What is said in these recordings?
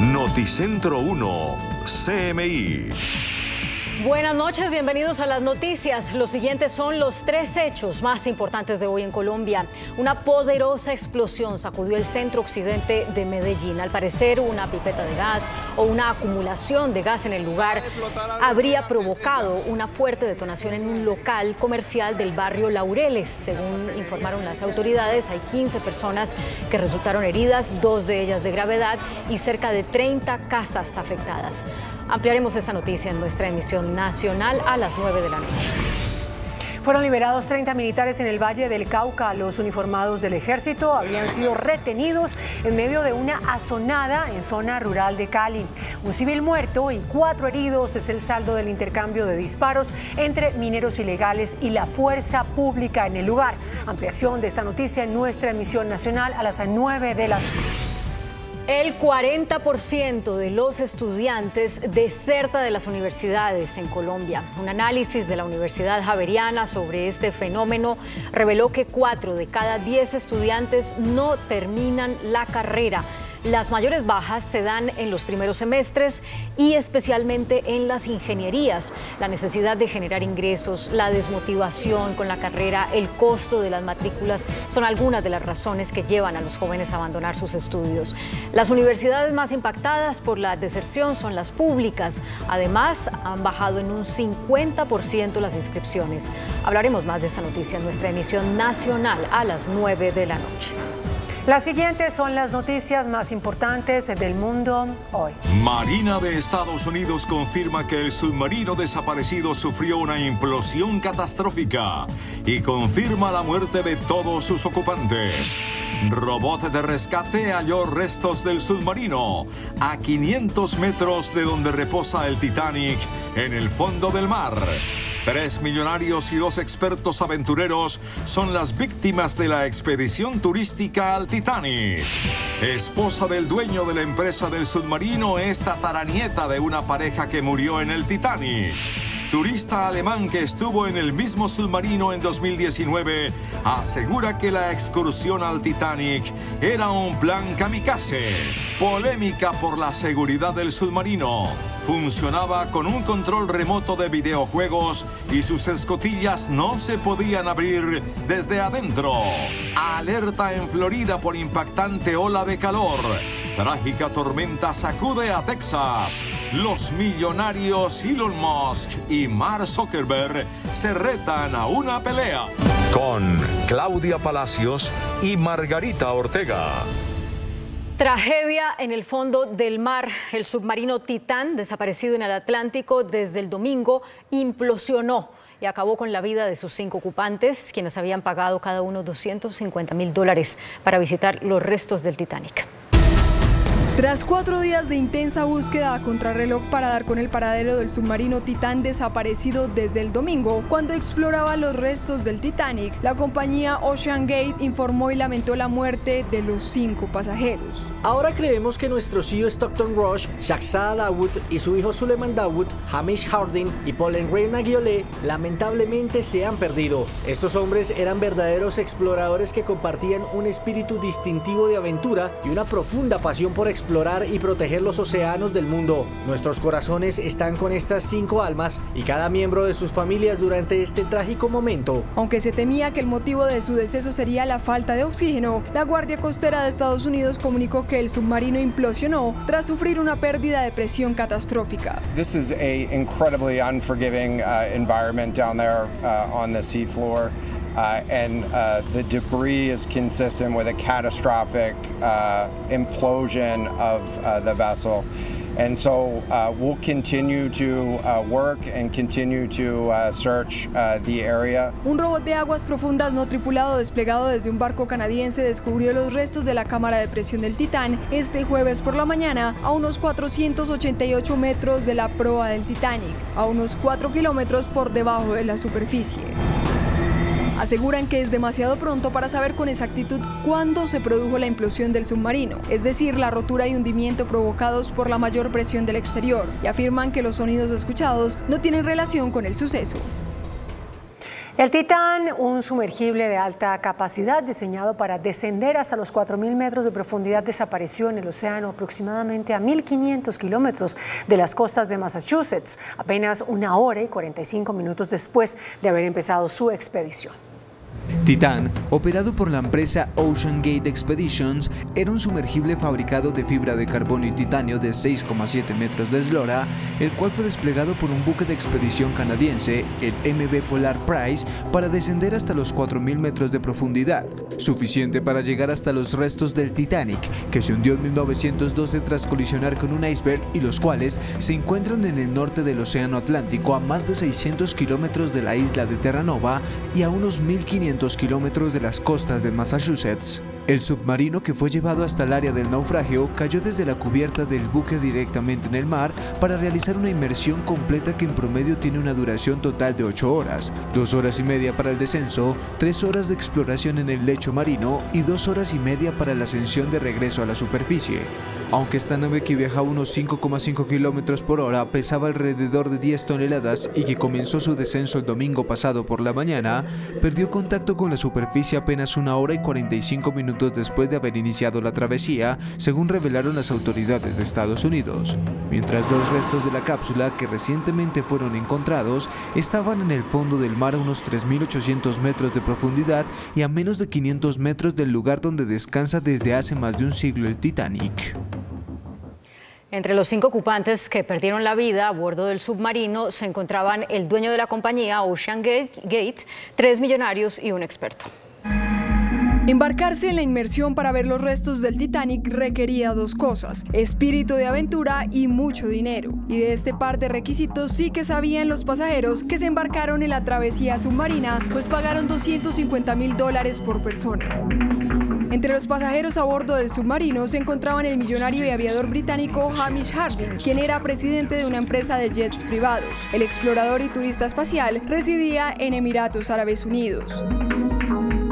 Noticentro 1, CMI. Buenas noches, bienvenidos a las noticias. Los siguientes son los tres hechos más importantes de hoy en Colombia. Una poderosa explosión sacudió el centro occidente de Medellín. Al parecer, una pipeta de gas o una acumulación de gas en el lugar habría provocado una fuerte detonación en un local comercial del barrio Laureles. Según informaron las autoridades, hay 15 personas que resultaron heridas, dos de ellas de gravedad y cerca de 30 casas afectadas. Ampliaremos esta noticia en nuestra emisión nacional a las 9 de la noche. Fueron liberados 30 militares en el Valle del Cauca. Los uniformados del ejército habían sido retenidos en medio de una azonada en zona rural de Cali. Un civil muerto y cuatro heridos es el saldo del intercambio de disparos entre mineros ilegales y la fuerza pública en el lugar. Ampliación de esta noticia en nuestra emisión nacional a las 9 de la noche. El 40% de los estudiantes deserta de las universidades en Colombia. Un análisis de la Universidad Javeriana sobre este fenómeno reveló que 4 de cada 10 estudiantes no terminan la carrera. Las mayores bajas se dan en los primeros semestres y especialmente en las ingenierías. La necesidad de generar ingresos, la desmotivación con la carrera, el costo de las matrículas son algunas de las razones que llevan a los jóvenes a abandonar sus estudios. Las universidades más impactadas por la deserción son las públicas. Además, han bajado en un 50% las inscripciones. Hablaremos más de esta noticia en nuestra emisión nacional a las 9 de la noche. Las siguientes son las noticias más importantes del mundo hoy. Marina de Estados Unidos confirma que el submarino desaparecido sufrió una implosión catastrófica y confirma la muerte de todos sus ocupantes. Robot de rescate halló restos del submarino a 500 metros de donde reposa el Titanic en el fondo del mar. Tres millonarios y dos expertos aventureros son las víctimas de la expedición turística al Titanic. Esposa del dueño de la empresa del submarino es tataranieta de una pareja que murió en el Titanic. Turista alemán que estuvo en el mismo submarino en 2019 asegura que la excursión al Titanic era un plan kamikaze. Polémica por la seguridad del submarino. Funcionaba con un control remoto de videojuegos y sus escotillas no se podían abrir desde adentro. Alerta en Florida por impactante ola de calor. Trágica tormenta sacude a Texas. Los millonarios Elon Musk y Mark Zuckerberg se retan a una pelea. Con Claudia Palacios y Margarita Ortega. Tragedia en el fondo del mar. El submarino Titán, desaparecido en el Atlántico desde el domingo, implosionó y acabó con la vida de sus cinco ocupantes, quienes habían pagado cada uno 250 mil dólares para visitar los restos del Titanic. Tras cuatro días de intensa búsqueda a contrarreloj para dar con el paradero del submarino Titán desaparecido desde el domingo, cuando exploraba los restos del Titanic, la compañía Ocean Gate informó y lamentó la muerte de los cinco pasajeros. Ahora creemos que nuestro CEO Stockton Rush, Shahzad Dawood y su hijo Suleiman Dawood, Hamish Harding y Paul Henry Nagiolé lamentablemente se han perdido. Estos hombres eran verdaderos exploradores que compartían un espíritu distintivo de aventura y una profunda pasión por explorar explorar y proteger los océanos del mundo. Nuestros corazones están con estas cinco almas y cada miembro de sus familias durante este trágico momento. Aunque se temía que el motivo de su deceso sería la falta de oxígeno, la Guardia Costera de Estados Unidos comunicó que el submarino implosionó tras sufrir una pérdida de presión catastrófica. This is a incredibly unforgiving uh, environment down there uh, on the seafloor. Uh, and uh, the debris is consistent with a catastrophic uh, implosion of uh, the vessel. And so uh, we'll continue to uh, work and continue to search the area. Un robot de aguas profundas no tripulado desplegado desde un barco canadiense descubrió los restos de la cámara de presión del Titán este jueves por la mañana a unos 488 metros de la proa del Titanic, a unos 4 kilómetros por debajo de la superficie. Aseguran que es demasiado pronto para saber con exactitud cuándo se produjo la implosión del submarino, es decir, la rotura y hundimiento provocados por la mayor presión del exterior, y afirman que los sonidos escuchados no tienen relación con el suceso. El Titán, un sumergible de alta capacidad diseñado para descender hasta los 4.000 metros de profundidad, desapareció en el océano aproximadamente a 1.500 kilómetros de las costas de Massachusetts, apenas una hora y 45 minutos después de haber empezado su expedición. Titan, operado por la empresa Ocean Gate Expeditions, era un sumergible fabricado de fibra de carbono y titanio de 6,7 metros de eslora, el cual fue desplegado por un buque de expedición canadiense, el MB Polar Prize, para descender hasta los 4.000 metros de profundidad, suficiente para llegar hasta los restos del Titanic, que se hundió en 1912 tras colisionar con un iceberg y los cuales se encuentran en el norte del Océano Atlántico a más de 600 kilómetros de la isla de Terranova y a unos 1.500 kilómetros de las costas de Massachusetts. El submarino que fue llevado hasta el área del naufragio cayó desde la cubierta del buque directamente en el mar para realizar una inmersión completa que en promedio tiene una duración total de 8 horas, 2 horas y media para el descenso, 3 horas de exploración en el lecho marino y 2 horas y media para la ascensión de regreso a la superficie. Aunque esta nave que viajaba unos 5,5 kilómetros por hora pesaba alrededor de 10 toneladas y que comenzó su descenso el domingo pasado por la mañana, perdió contacto con la superficie apenas una hora y 45 minutos después de haber iniciado la travesía, según revelaron las autoridades de Estados Unidos. Mientras los restos de la cápsula, que recientemente fueron encontrados, estaban en el fondo del mar a unos 3.800 metros de profundidad y a menos de 500 metros del lugar donde descansa desde hace más de un siglo el Titanic. Entre los cinco ocupantes que perdieron la vida a bordo del submarino se encontraban el dueño de la compañía Ocean Gate, tres millonarios y un experto. Embarcarse en la inmersión para ver los restos del Titanic requería dos cosas, espíritu de aventura y mucho dinero. Y de este par de requisitos sí que sabían los pasajeros que se embarcaron en la travesía submarina, pues pagaron 250 mil dólares por persona. Entre los pasajeros a bordo del submarino se encontraban el millonario y aviador británico Hamish Harding, quien era presidente de una empresa de jets privados. El explorador y turista espacial residía en Emiratos Árabes Unidos.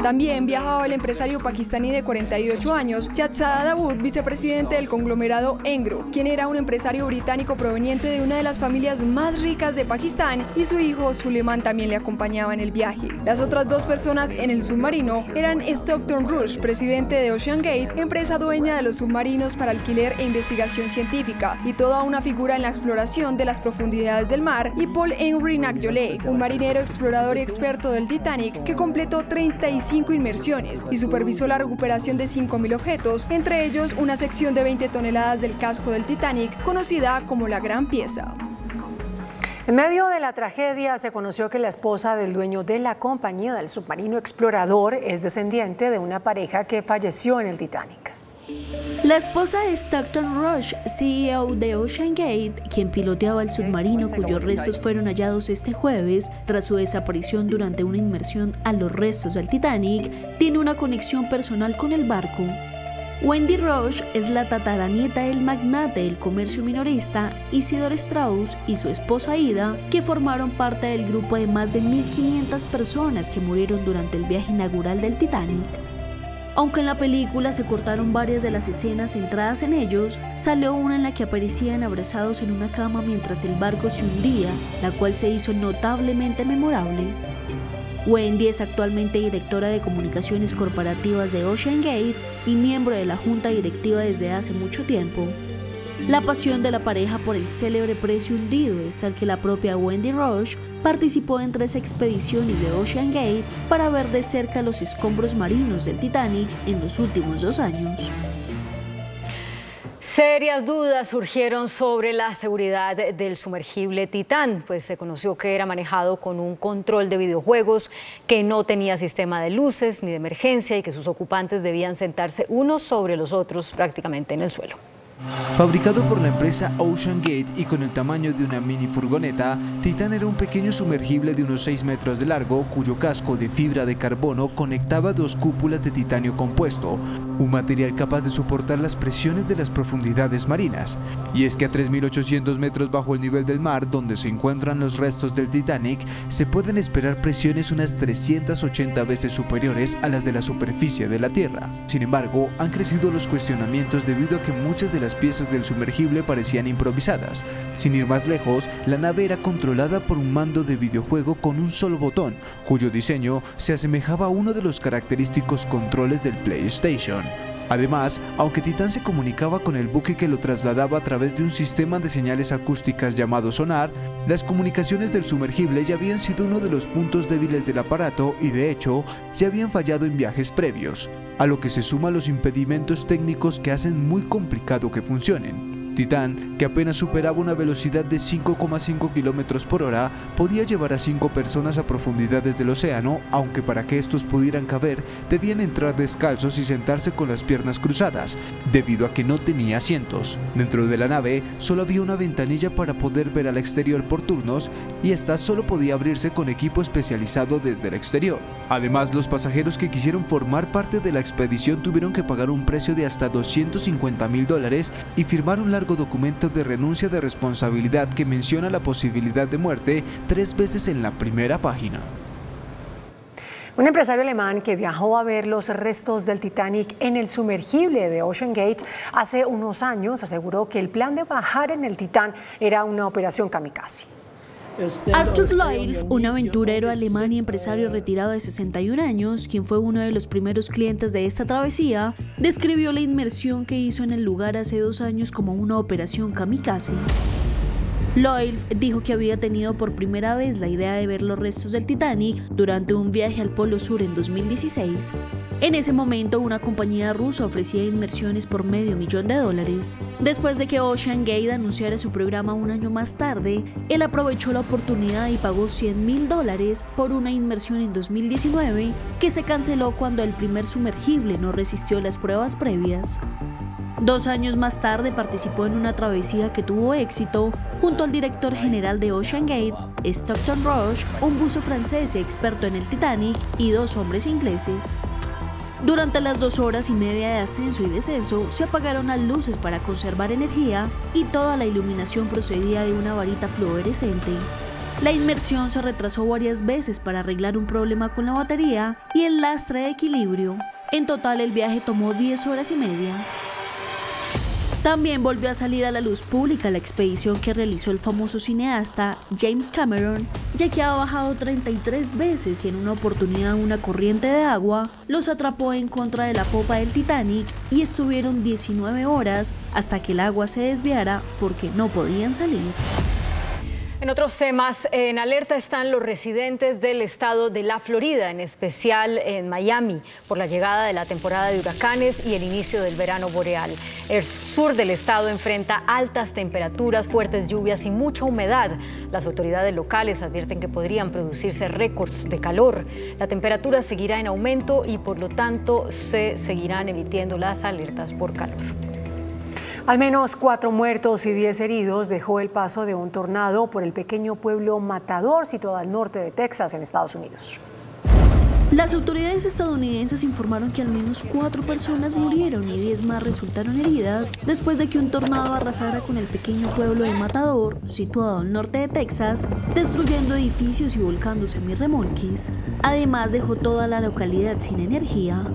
También viajaba el empresario pakistaní de 48 años, Chatzada Dawood, vicepresidente del conglomerado Engro, quien era un empresario británico proveniente de una de las familias más ricas de Pakistán, y su hijo Suleiman también le acompañaba en el viaje. Las otras dos personas en el submarino eran Stockton Rush, presidente de Ocean Gate, empresa dueña de los submarinos para alquiler e investigación científica, y toda una figura en la exploración de las profundidades del mar, y Paul Henry Nagyole, un marinero explorador y experto del Titanic que completó 35 inmersiones y supervisó la recuperación de 5.000 objetos, entre ellos una sección de 20 toneladas del casco del Titanic, conocida como la Gran Pieza. En medio de la tragedia se conoció que la esposa del dueño de la compañía del submarino explorador es descendiente de una pareja que falleció en el Titanic. La esposa de Stockton Rush, CEO de Ocean Gate, quien piloteaba el submarino cuyos restos fueron hallados este jueves tras su desaparición durante una inmersión a los restos del Titanic, tiene una conexión personal con el barco. Wendy Rush es la tataranieta del magnate del comercio minorista Isidore Strauss y su esposa Ida, que formaron parte del grupo de más de 1.500 personas que murieron durante el viaje inaugural del Titanic. Aunque en la película se cortaron varias de las escenas centradas en ellos, salió una en la que aparecían abrazados en una cama mientras el barco se hundía, la cual se hizo notablemente memorable. Wendy es actualmente directora de comunicaciones corporativas de Ocean Gate y miembro de la junta directiva desde hace mucho tiempo. La pasión de la pareja por el célebre precio hundido es tal que la propia Wendy Rush participó en tres expediciones de Ocean Gate para ver de cerca los escombros marinos del Titanic en los últimos dos años. Serias dudas surgieron sobre la seguridad del sumergible Titán, pues se conoció que era manejado con un control de videojuegos, que no tenía sistema de luces ni de emergencia y que sus ocupantes debían sentarse unos sobre los otros prácticamente en el suelo. Fabricado por la empresa Ocean Gate y con el tamaño de una mini furgoneta, Titan era un pequeño sumergible de unos 6 metros de largo cuyo casco de fibra de carbono conectaba dos cúpulas de titanio compuesto, un material capaz de soportar las presiones de las profundidades marinas. Y es que a 3.800 metros bajo el nivel del mar, donde se encuentran los restos del Titanic, se pueden esperar presiones unas 380 veces superiores a las de la superficie de la Tierra. Sin embargo, han crecido los cuestionamientos debido a que muchas de las las piezas del sumergible parecían improvisadas. Sin ir más lejos, la nave era controlada por un mando de videojuego con un solo botón, cuyo diseño se asemejaba a uno de los característicos controles del PlayStation. Además, aunque Titán se comunicaba con el buque que lo trasladaba a través de un sistema de señales acústicas llamado sonar, las comunicaciones del sumergible ya habían sido uno de los puntos débiles del aparato y de hecho ya habían fallado en viajes previos, a lo que se suman los impedimentos técnicos que hacen muy complicado que funcionen. Titán, que apenas superaba una velocidad de 5,5 km por hora, podía llevar a 5 personas a profundidades del océano, aunque para que estos pudieran caber, debían entrar descalzos y sentarse con las piernas cruzadas, debido a que no tenía asientos. Dentro de la nave solo había una ventanilla para poder ver al exterior por turnos y esta solo podía abrirse con equipo especializado desde el exterior. Además, los pasajeros que quisieron formar parte de la expedición tuvieron que pagar un precio de hasta 250 mil dólares y firmar un largo documento de renuncia de responsabilidad que menciona la posibilidad de muerte tres veces en la primera página. Un empresario alemán que viajó a ver los restos del Titanic en el sumergible de Ocean Gate hace unos años aseguró que el plan de bajar en el Titán era una operación kamikaze. Arthur Loilf, un aventurero alemán y empresario retirado de 61 años, quien fue uno de los primeros clientes de esta travesía, describió la inmersión que hizo en el lugar hace dos años como una operación kamikaze. Loilf dijo que había tenido por primera vez la idea de ver los restos del Titanic durante un viaje al Polo Sur en 2016. En ese momento, una compañía rusa ofrecía inmersiones por medio millón de dólares. Después de que Ocean Gate anunciara su programa un año más tarde, él aprovechó la oportunidad y pagó 100 mil dólares por una inmersión en 2019 que se canceló cuando el primer sumergible no resistió las pruebas previas. Dos años más tarde participó en una travesía que tuvo éxito junto al director general de Ocean Gate, Stockton Roche, un buzo francés experto en el Titanic y dos hombres ingleses. Durante las dos horas y media de ascenso y descenso se apagaron las luces para conservar energía y toda la iluminación procedía de una varita fluorescente. La inmersión se retrasó varias veces para arreglar un problema con la batería y el lastre de equilibrio. En total el viaje tomó 10 horas y media. También volvió a salir a la luz pública la expedición que realizó el famoso cineasta James Cameron, ya que ha bajado 33 veces y en una oportunidad una corriente de agua los atrapó en contra de la popa del Titanic y estuvieron 19 horas hasta que el agua se desviara porque no podían salir. En otros temas, en alerta están los residentes del estado de la Florida, en especial en Miami, por la llegada de la temporada de huracanes y el inicio del verano boreal. El sur del estado enfrenta altas temperaturas, fuertes lluvias y mucha humedad. Las autoridades locales advierten que podrían producirse récords de calor. La temperatura seguirá en aumento y por lo tanto se seguirán emitiendo las alertas por calor. Al menos cuatro muertos y diez heridos dejó el paso de un tornado por el pequeño pueblo Matador, situado al norte de Texas, en Estados Unidos. Las autoridades estadounidenses informaron que al menos cuatro personas murieron y diez más resultaron heridas después de que un tornado arrasara con el pequeño pueblo de Matador, situado al norte de Texas, destruyendo edificios y volcando semirremolques. Además dejó toda la localidad sin energía.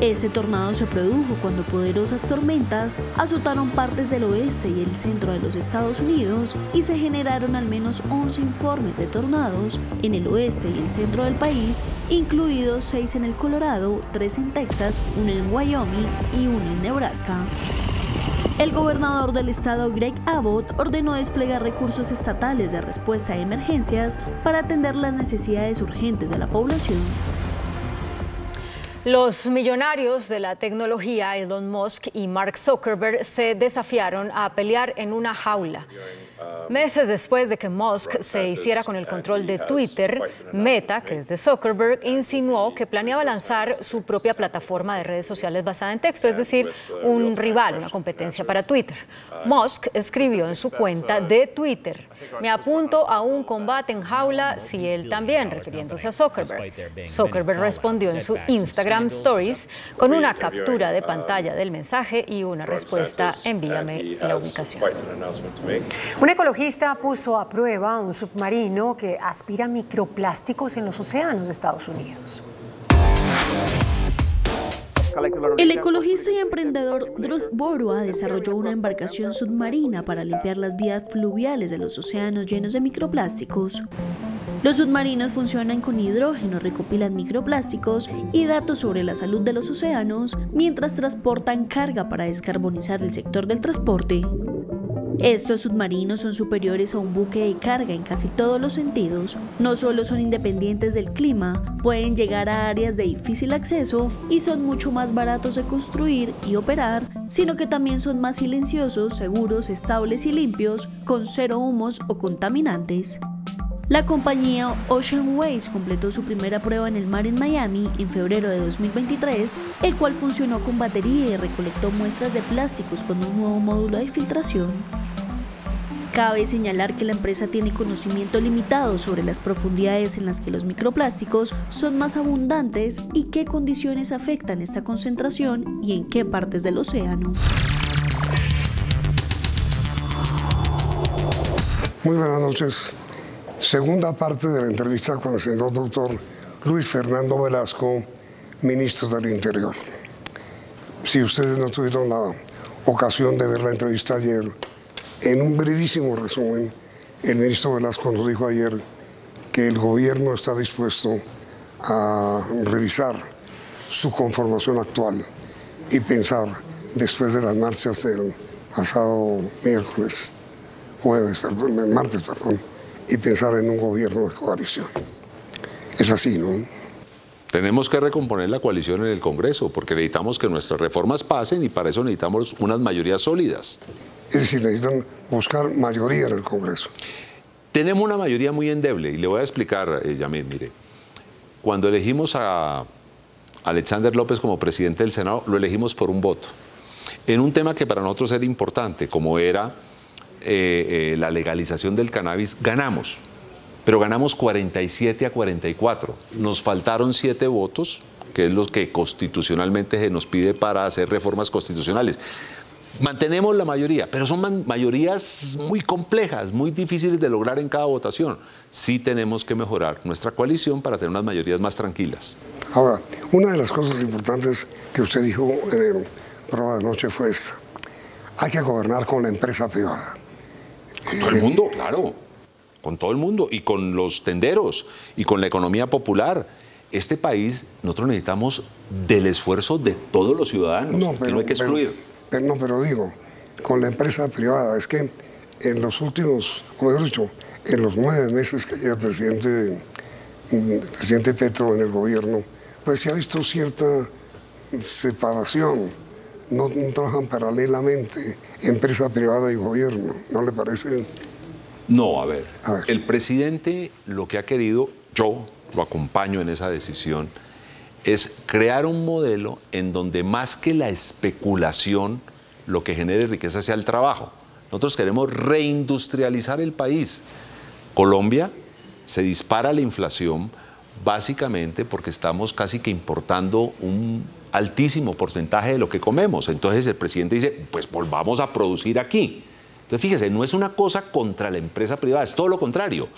Ese tornado se produjo cuando poderosas tormentas azotaron partes del oeste y el centro de los Estados Unidos y se generaron al menos 11 informes de tornados en el oeste y el centro del país, incluidos 6 en el Colorado, 3 en Texas, 1 en Wyoming y 1 en Nebraska. El gobernador del estado Greg Abbott ordenó desplegar recursos estatales de respuesta a emergencias para atender las necesidades urgentes de la población. Los millonarios de la tecnología, Elon Musk y Mark Zuckerberg, se desafiaron a pelear en una jaula. Meses después de que Musk se hiciera con el control de Twitter, Meta, que es de Zuckerberg, insinuó que planeaba lanzar su propia plataforma de redes sociales basada en texto, es decir, un rival, una competencia para Twitter. Musk escribió en su cuenta de Twitter, me apunto a un combate en jaula si él también, refiriéndose a Zuckerberg. Zuckerberg respondió en su Instagram Stories con una captura de pantalla del mensaje y una respuesta, envíame la ubicación. Un ecologista puso a prueba un submarino que aspira microplásticos en los océanos de Estados Unidos. El ecologista y emprendedor Druth Borua desarrolló una embarcación submarina para limpiar las vías fluviales de los océanos llenos de microplásticos. Los submarinos funcionan con hidrógeno, recopilan microplásticos y datos sobre la salud de los océanos mientras transportan carga para descarbonizar el sector del transporte. Estos submarinos son superiores a un buque de carga en casi todos los sentidos. No solo son independientes del clima, pueden llegar a áreas de difícil acceso y son mucho más baratos de construir y operar, sino que también son más silenciosos, seguros, estables y limpios, con cero humos o contaminantes. La compañía Ocean Ways completó su primera prueba en el mar en Miami en febrero de 2023, el cual funcionó con batería y recolectó muestras de plásticos con un nuevo módulo de filtración. Cabe señalar que la empresa tiene conocimiento limitado sobre las profundidades en las que los microplásticos son más abundantes y qué condiciones afectan esta concentración y en qué partes del océano. Muy buenas noches. Segunda parte de la entrevista con el señor doctor Luis Fernando Velasco, ministro del Interior. Si ustedes no tuvieron la ocasión de ver la entrevista ayer, en un brevísimo resumen, el ministro Velasco nos dijo ayer que el gobierno está dispuesto a revisar su conformación actual y pensar después de las marchas del pasado miércoles, jueves, perdón, martes, perdón, y pensar en un gobierno de coalición. Es así, ¿no? Tenemos que recomponer la coalición en el Congreso porque necesitamos que nuestras reformas pasen y para eso necesitamos unas mayorías sólidas. Es decir, necesitan buscar mayoría en el Congreso. Tenemos una mayoría muy endeble y le voy a explicar, eh, Yamil, mire, cuando elegimos a Alexander López como presidente del Senado, lo elegimos por un voto. En un tema que para nosotros era importante, como era eh, eh, la legalización del cannabis, ganamos, pero ganamos 47 a 44. Nos faltaron 7 votos, que es lo que constitucionalmente se nos pide para hacer reformas constitucionales. Mantenemos la mayoría, pero son mayorías muy complejas, muy difíciles de lograr en cada votación. Sí tenemos que mejorar nuestra coalición para tener unas mayorías más tranquilas. Ahora, una de las cosas importantes que usted dijo en el programa de noche fue esta. Hay que gobernar con la empresa privada. Con todo el mundo, claro. Con todo el mundo. Y con los tenderos. Y con la economía popular. Este país, nosotros necesitamos del esfuerzo de todos los ciudadanos. No, pero, no hay que excluir. Pero, no, pero digo, con la empresa privada. Es que en los últimos, o mejor dicho, en los nueve meses que lleva el presidente, el presidente Petro en el gobierno, pues se ha visto cierta separación. No, trabajan paralelamente empresa privada y gobierno, ¿no le parece? No, a ver, a ver, el presidente lo que ha querido, yo lo acompaño en esa decisión, es crear un modelo en donde más que la especulación, lo que genere riqueza sea el trabajo. Nosotros queremos reindustrializar el país. Colombia se dispara la inflación básicamente porque estamos casi que importando un altísimo porcentaje de lo que comemos. Entonces el presidente dice, pues volvamos a producir aquí. Entonces fíjese, no es una cosa contra la empresa privada, es todo lo contrario.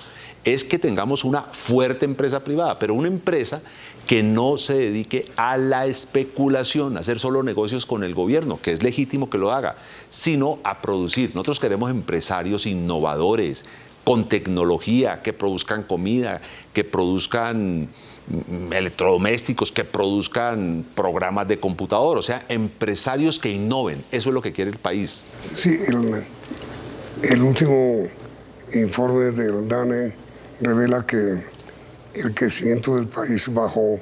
Es que tengamos una fuerte empresa privada, pero una empresa que no se dedique a la especulación, a hacer solo negocios con el gobierno, que es legítimo que lo haga, sino a producir. Nosotros queremos empresarios innovadores, con tecnología, que produzcan comida, que produzcan mm, electrodomésticos, que produzcan programas de computador, o sea, empresarios que innoven. Eso es lo que quiere el país. Sí, el, el último informe del DANE revela que el crecimiento del país bajó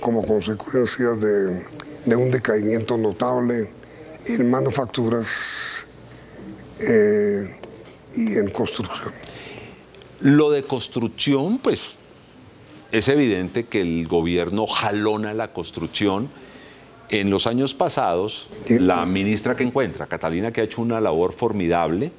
como consecuencia de, un decaimiento notable en manufacturas eh, y en construcción. Lo de construcción, pues es evidente que el gobierno jalona la construcción. En los años pasados, la ministra que encuentra, Catalina, que ha hecho una labor formidable,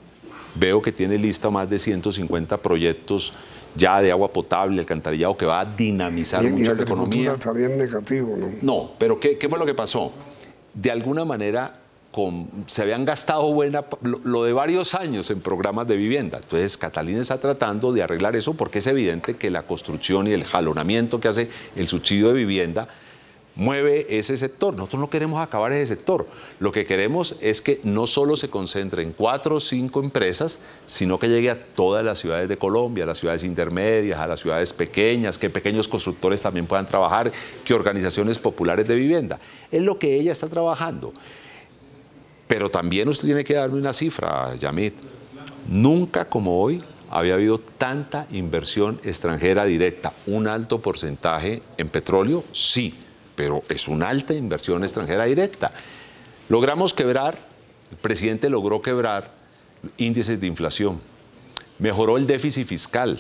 veo que tiene lista más de 150 proyectos ya de agua potable, alcantarillado, que va a dinamizar mucho la economía. está bien negativo, ¿no? No, pero ¿qué, fue lo que pasó? De alguna manera se habían gastado buena, lo, de varios años en programas de vivienda. Entonces Catalina está tratando de arreglar eso porque es evidente que la construcción y el jalonamiento que hace el subsidio de vivienda mueve ese sector. Nosotros no queremos acabar ese sector. Lo que queremos es que no solo se concentre en cuatro o cinco empresas, sino que llegue a todas las ciudades de Colombia, a las ciudades intermedias, a las ciudades pequeñas, que pequeños constructores también puedan trabajar, que organizaciones populares de vivienda. Es lo que ella está trabajando. Pero también usted tiene que darme una cifra, Yamit. Nunca como hoy había habido tanta inversión extranjera directa. Un alto porcentaje en petróleo, sí pero es una alta inversión extranjera directa. Logramos quebrar, el presidente logró quebrar índices de inflación, mejoró el déficit fiscal.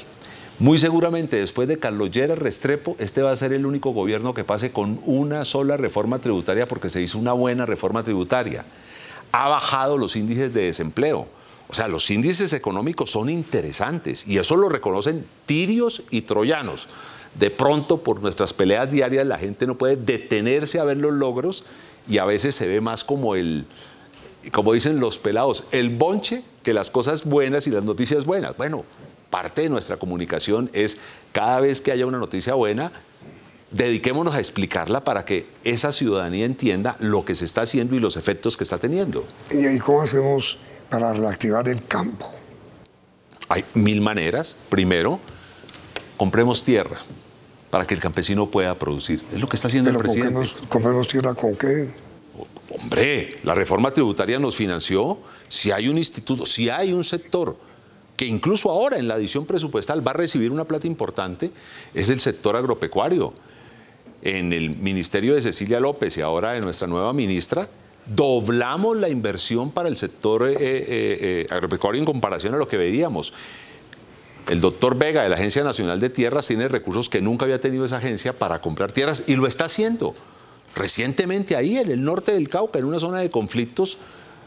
Muy seguramente después de Carlos Lleras Restrepo, este va a ser el único gobierno que pase con una sola reforma tributaria porque se hizo una buena reforma tributaria. Ha bajado los índices de desempleo. O sea, los índices económicos son interesantes y eso lo reconocen tirios y troyanos de pronto por nuestras peleas diarias la gente no puede detenerse a ver los logros y a veces se ve más como el, como dicen los pelados, el bonche que las cosas buenas y las noticias buenas. Bueno, parte de nuestra comunicación es cada vez que haya una noticia buena, dediquémonos a explicarla para que esa ciudadanía entienda lo que se está haciendo y los efectos que está teniendo. ¿Y cómo hacemos para reactivar el campo? Hay mil maneras. Primero, compremos tierra para que el campesino pueda producir. Es lo que está haciendo el presidente. ¿Compremos tierra con qué? Hombre, la reforma tributaria nos financió. Si hay un instituto, si hay un sector que incluso ahora en la adición presupuestal va a recibir una plata importante, es el sector agropecuario. En el ministerio de Cecilia López y ahora de nuestra nueva ministra, doblamos la inversión para el sector eh, eh, eh, agropecuario en comparación a lo que veíamos. El doctor Vega de la Agencia Nacional de Tierras tiene recursos que nunca había tenido esa agencia para comprar tierras y lo está haciendo. Recientemente ahí en el norte del Cauca, en una zona de conflictos,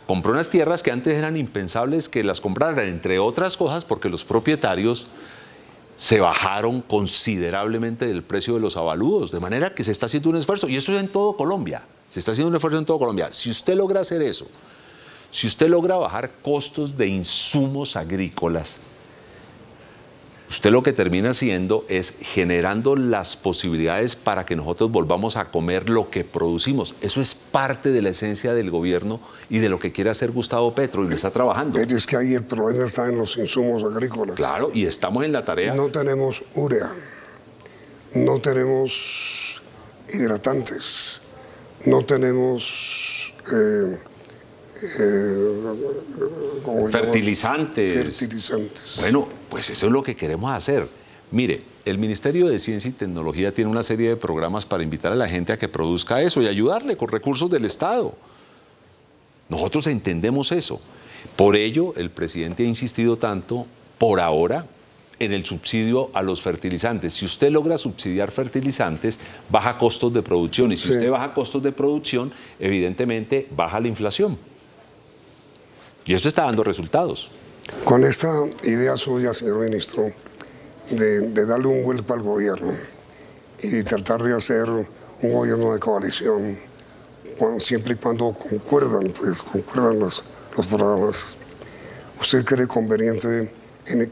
compró unas tierras que antes eran impensables que las compraran, entre otras cosas porque los propietarios se bajaron considerablemente del precio de los avaludos, de manera que se está haciendo un esfuerzo, y eso es en todo Colombia, se está haciendo un esfuerzo en todo Colombia. Si usted logra hacer eso, si usted logra bajar costos de insumos agrícolas, usted lo que termina haciendo es generando las posibilidades para que nosotros volvamos a comer lo que producimos. Eso es parte de la esencia del gobierno y de lo que quiere hacer Gustavo Petro y lo está trabajando. Pero es que ahí el problema está en los insumos agrícolas. Claro, y estamos en la tarea. No tenemos urea, no tenemos hidratantes, no tenemos... Eh, eh, fertilizantes. Fertilizantes. Bueno, pues eso es lo que queremos hacer. Mire, el Ministerio de Ciencia y Tecnología tiene una serie de programas para invitar a la gente a que produzca eso y ayudarle con recursos del Estado. Nosotros entendemos eso. Por ello, el presidente ha insistido tanto, por ahora, en el subsidio a los fertilizantes. Si usted logra subsidiar fertilizantes, baja costos de producción. Y si usted baja costos de producción, evidentemente baja la inflación. Y eso está dando resultados. Con esta idea suya, señor ministro, de, darle un vuelco al gobierno y tratar de hacer un gobierno de coalición, siempre y cuando concuerdan, pues concuerdan los, los programas. ¿Usted cree conveniente,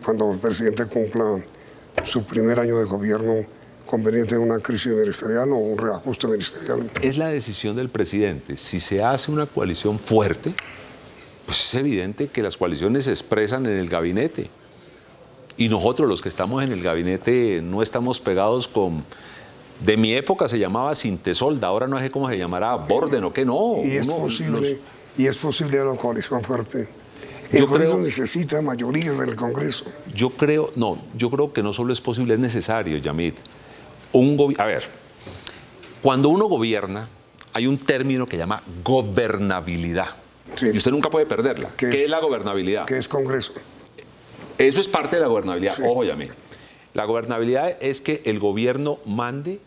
cuando el presidente cumpla su primer año de gobierno, conveniente una crisis ministerial o un reajuste ministerial? Es la decisión del presidente. Si se hace una coalición fuerte, pues es evidente que las coaliciones se expresan en el gabinete. Y nosotros los que estamos en el gabinete no estamos pegados con... De mi época se llamaba Sintesolda, ahora no sé cómo se llamará, Borden o qué, no. Y es, posible, y es posible una coalición fuerte. El yo Congreso necesita mayorías en el Congreso. Yo creo, no, yo creo que no solo es posible, es necesario, Yamit. Un a ver, cuando uno gobierna, hay un término que llama gobernabilidad. Y usted nunca puede perderla. ¿Qué, es, la gobernabilidad? ¿Qué es Congreso? Eso es parte de la gobernabilidad. Ojo, ya La gobernabilidad es que el gobierno mande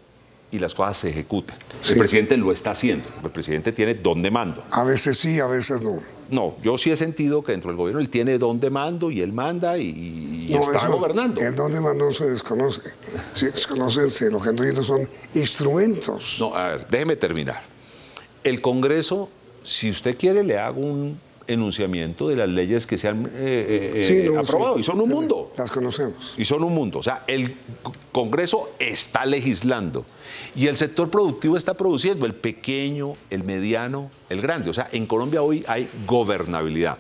y las cosas se ejecuten. El presidente lo está haciendo. El presidente tiene dónde mando. A veces sí, a veces no. No, yo sí he sentido que dentro del gobierno él tiene dónde mando y él manda y, está gobernando. El dónde mando se desconoce. Se desconoce, si lo que son instrumentos. No, a ver, déjeme terminar. El Congreso si usted quiere, le hago un enunciamiento de las leyes que se han eh, eh, eh, aprobado. y son un mundo. Las conocemos. Y son un mundo. O sea, el Congreso está legislando y el sector productivo está produciendo, el pequeño, el mediano, el grande. O sea, en Colombia hoy hay gobernabilidad.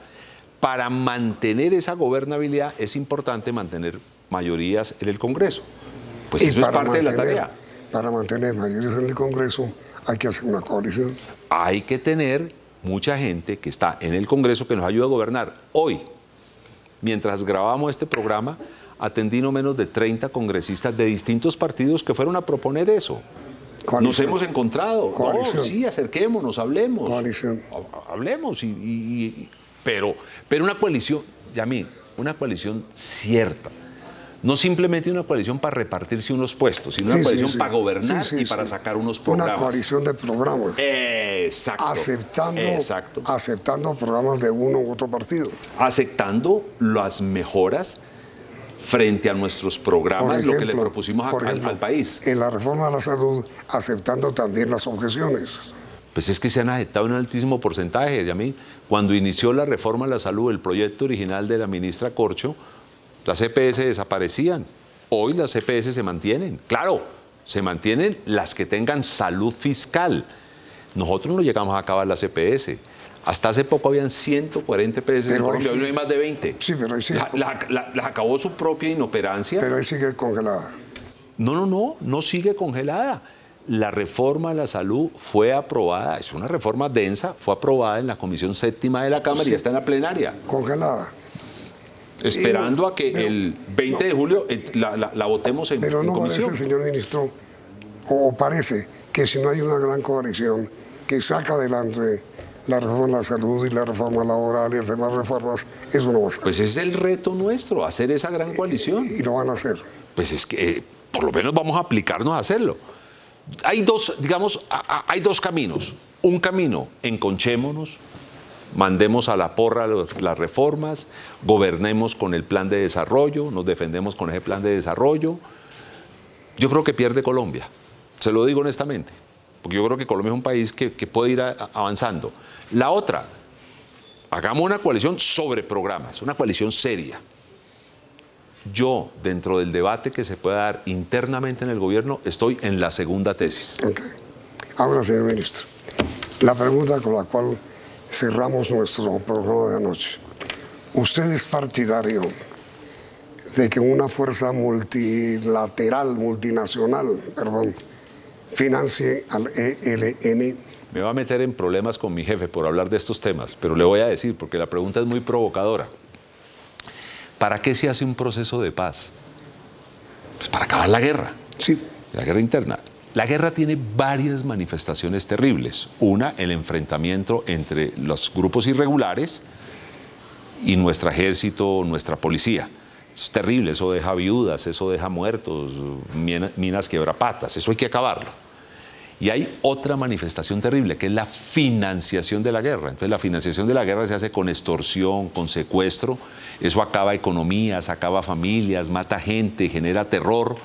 Para mantener esa gobernabilidad es importante mantener mayorías en el Congreso. Pues eso es parte de la tarea. Para mantener mayorías en el Congreso hay que hacer una coalición. Hay que tener mucha gente que está en el Congreso que nos ayuda a gobernar. Hoy, mientras grabamos este programa, atendí no menos de 30 congresistas de distintos partidos que fueron a proponer eso. Nos hemos encontrado. sí, acerquémonos, hablemos. Coalición. Hablemos, y, pero, pero una coalición, mí, una coalición cierta no simplemente una coalición para repartirse unos puestos, sino una coalición para gobernar y para sacar unos programas. Una coalición de programas. Exacto. Aceptando, aceptando programas de uno u otro partido. Aceptando las mejoras frente a nuestros programas, lo que le propusimos al, país. En la reforma de la salud, aceptando también las objeciones. Pues es que se han aceptado un altísimo porcentaje. Y a mí, cuando inició la reforma de la salud, el proyecto original de la ministra Corcho, las EPS desaparecían. Hoy las EPS se mantienen. Claro, se mantienen las que tengan salud fiscal. Nosotros no llegamos a acabar las EPS. Hasta hace poco habían 140 EPS en Colombia, hoy no hay más de 20. Sí, pero ahí sigue. Las acabó su propia inoperancia. Pero ahí sigue congelada. No, no, no, no sigue congelada. La reforma a la salud fue aprobada, es una reforma densa, fue aprobada en la Comisión Séptima de la Cámara y ya está en la plenaria. Congelada esperando a que el 20 de julio eh, la, votemos en, Pero no parece, señor ministro, o parece que si no hay una gran coalición que saca adelante la reforma de la salud y la reforma laboral y las demás reformas, eso no va a ser. Pues es el reto nuestro, hacer esa gran coalición. Y, lo van a hacer. Pues es que eh, por lo menos vamos a aplicarnos a hacerlo. Hay dos, digamos, hay dos caminos. Un camino, enconchémonos, mandemos a la porra las reformas, gobernemos con el plan de desarrollo, nos defendemos con ese plan de desarrollo. Yo creo que pierde Colombia, se lo digo honestamente, porque yo creo que Colombia es un país que, puede ir avanzando. La otra, hagamos una coalición sobre programas, una coalición seria. Yo, dentro del debate que se pueda dar internamente en el gobierno, estoy en la segunda tesis. Ahora, señor ministro, la pregunta con la cual cerramos nuestro programa de anoche. ¿Usted es partidario de que una fuerza multilateral, multinacional, perdón, financie al ELN? Me va a meter en problemas con mi jefe por hablar de estos temas, pero le voy a decir, porque la pregunta es muy provocadora. ¿Para qué se hace un proceso de paz? Pues para acabar la guerra. Sí. La guerra interna. La guerra tiene varias manifestaciones terribles. Una, el enfrentamiento entre los grupos irregulares y nuestro ejército, nuestra policía. Es terrible, eso deja viudas, eso deja muertos, minas quiebrapatas, eso hay que acabarlo. Y hay otra manifestación terrible, que es la financiación de la guerra. Entonces la financiación de la guerra se hace con extorsión, con secuestro, eso acaba economías, acaba familias, mata gente, genera terror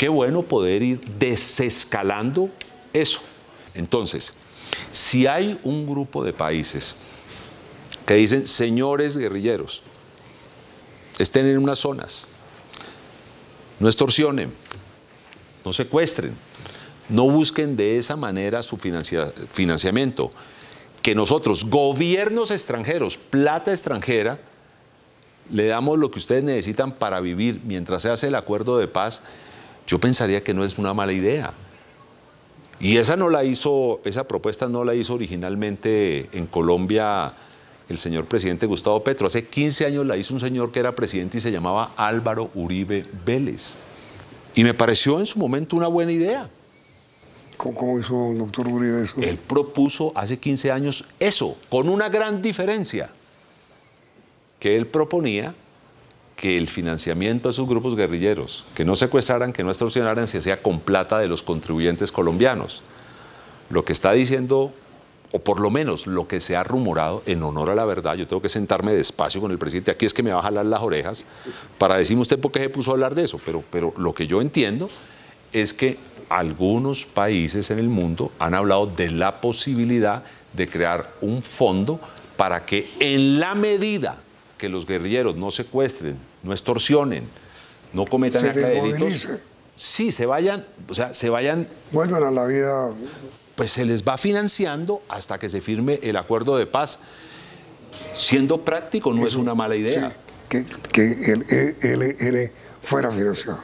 Qué bueno poder ir desescalando eso. Entonces, si hay un grupo de países que dicen, señores guerrilleros, estén en unas zonas, no extorsionen, no secuestren, no busquen de esa manera su financiamiento, que nosotros, gobiernos extranjeros, plata extranjera, le damos lo que ustedes necesitan para vivir mientras se hace el acuerdo de paz, yo pensaría que no es una mala idea. Y esa no la hizo, esa propuesta no la hizo originalmente en Colombia el señor presidente Gustavo Petro. Hace 15 años la hizo un señor que era presidente y se llamaba Álvaro Uribe Vélez. Y me pareció en su momento una buena idea. ¿Cómo hizo el doctor Uribe eso? Él propuso hace 15 años eso, con una gran diferencia, que él proponía que el financiamiento a esos grupos guerrilleros, que no secuestraran, que no extorsionaran, se hacía con plata de los contribuyentes colombianos. Lo que está diciendo, o por lo menos lo que se ha rumorado, en honor a la verdad, yo tengo que sentarme despacio con el presidente, aquí es que me va a jalar las orejas, para decirme usted por qué se puso a hablar de eso, pero, pero lo que yo entiendo es que algunos países en el mundo han hablado de la posibilidad de crear un fondo para que en la medida que los guerrilleros no secuestren, no extorsionen, no cometan de delitos, sí, se vayan, o sea, se vayan... Vuelvan a la vida... Pues se les va financiando hasta que se firme el acuerdo de paz. Siendo práctico no es una mala idea. que, el ELN fuera financiado.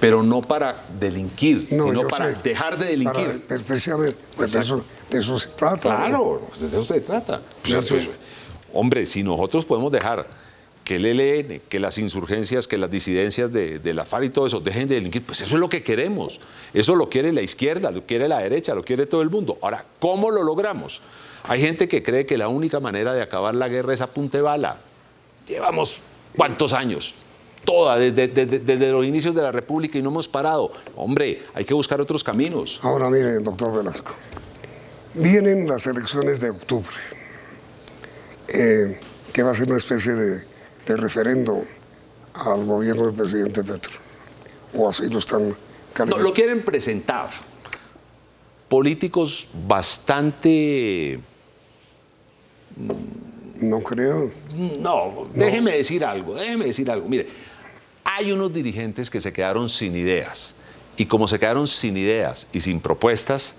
Pero no para delinquir, sino para dejar de delinquir. especialmente, pues de eso, se trata. Claro, pues de eso se trata. Pues, hombre, si nosotros podemos dejar que el ELN, que las insurgencias, que las disidencias de, la FARC y todo eso dejen de delinquir, pues eso es lo que queremos. Eso lo quiere la izquierda, lo quiere la derecha, lo quiere todo el mundo. Ahora, ¿cómo lo logramos? Hay gente que cree que la única manera de acabar la guerra es a punte bala. Llevamos cuántos años, toda, desde, los inicios de la República y no hemos parado. Hombre, hay que buscar otros caminos. Ahora miren, doctor Velasco, vienen las elecciones de octubre, eh, que va a ser una especie de de referendo al gobierno del presidente Petro. O así lo están no, lo quieren presentar. Políticos bastante... No creo. No, déjeme decir algo, déjeme decir algo. Mire, hay unos dirigentes que se quedaron sin ideas. Y como se quedaron sin ideas y sin propuestas,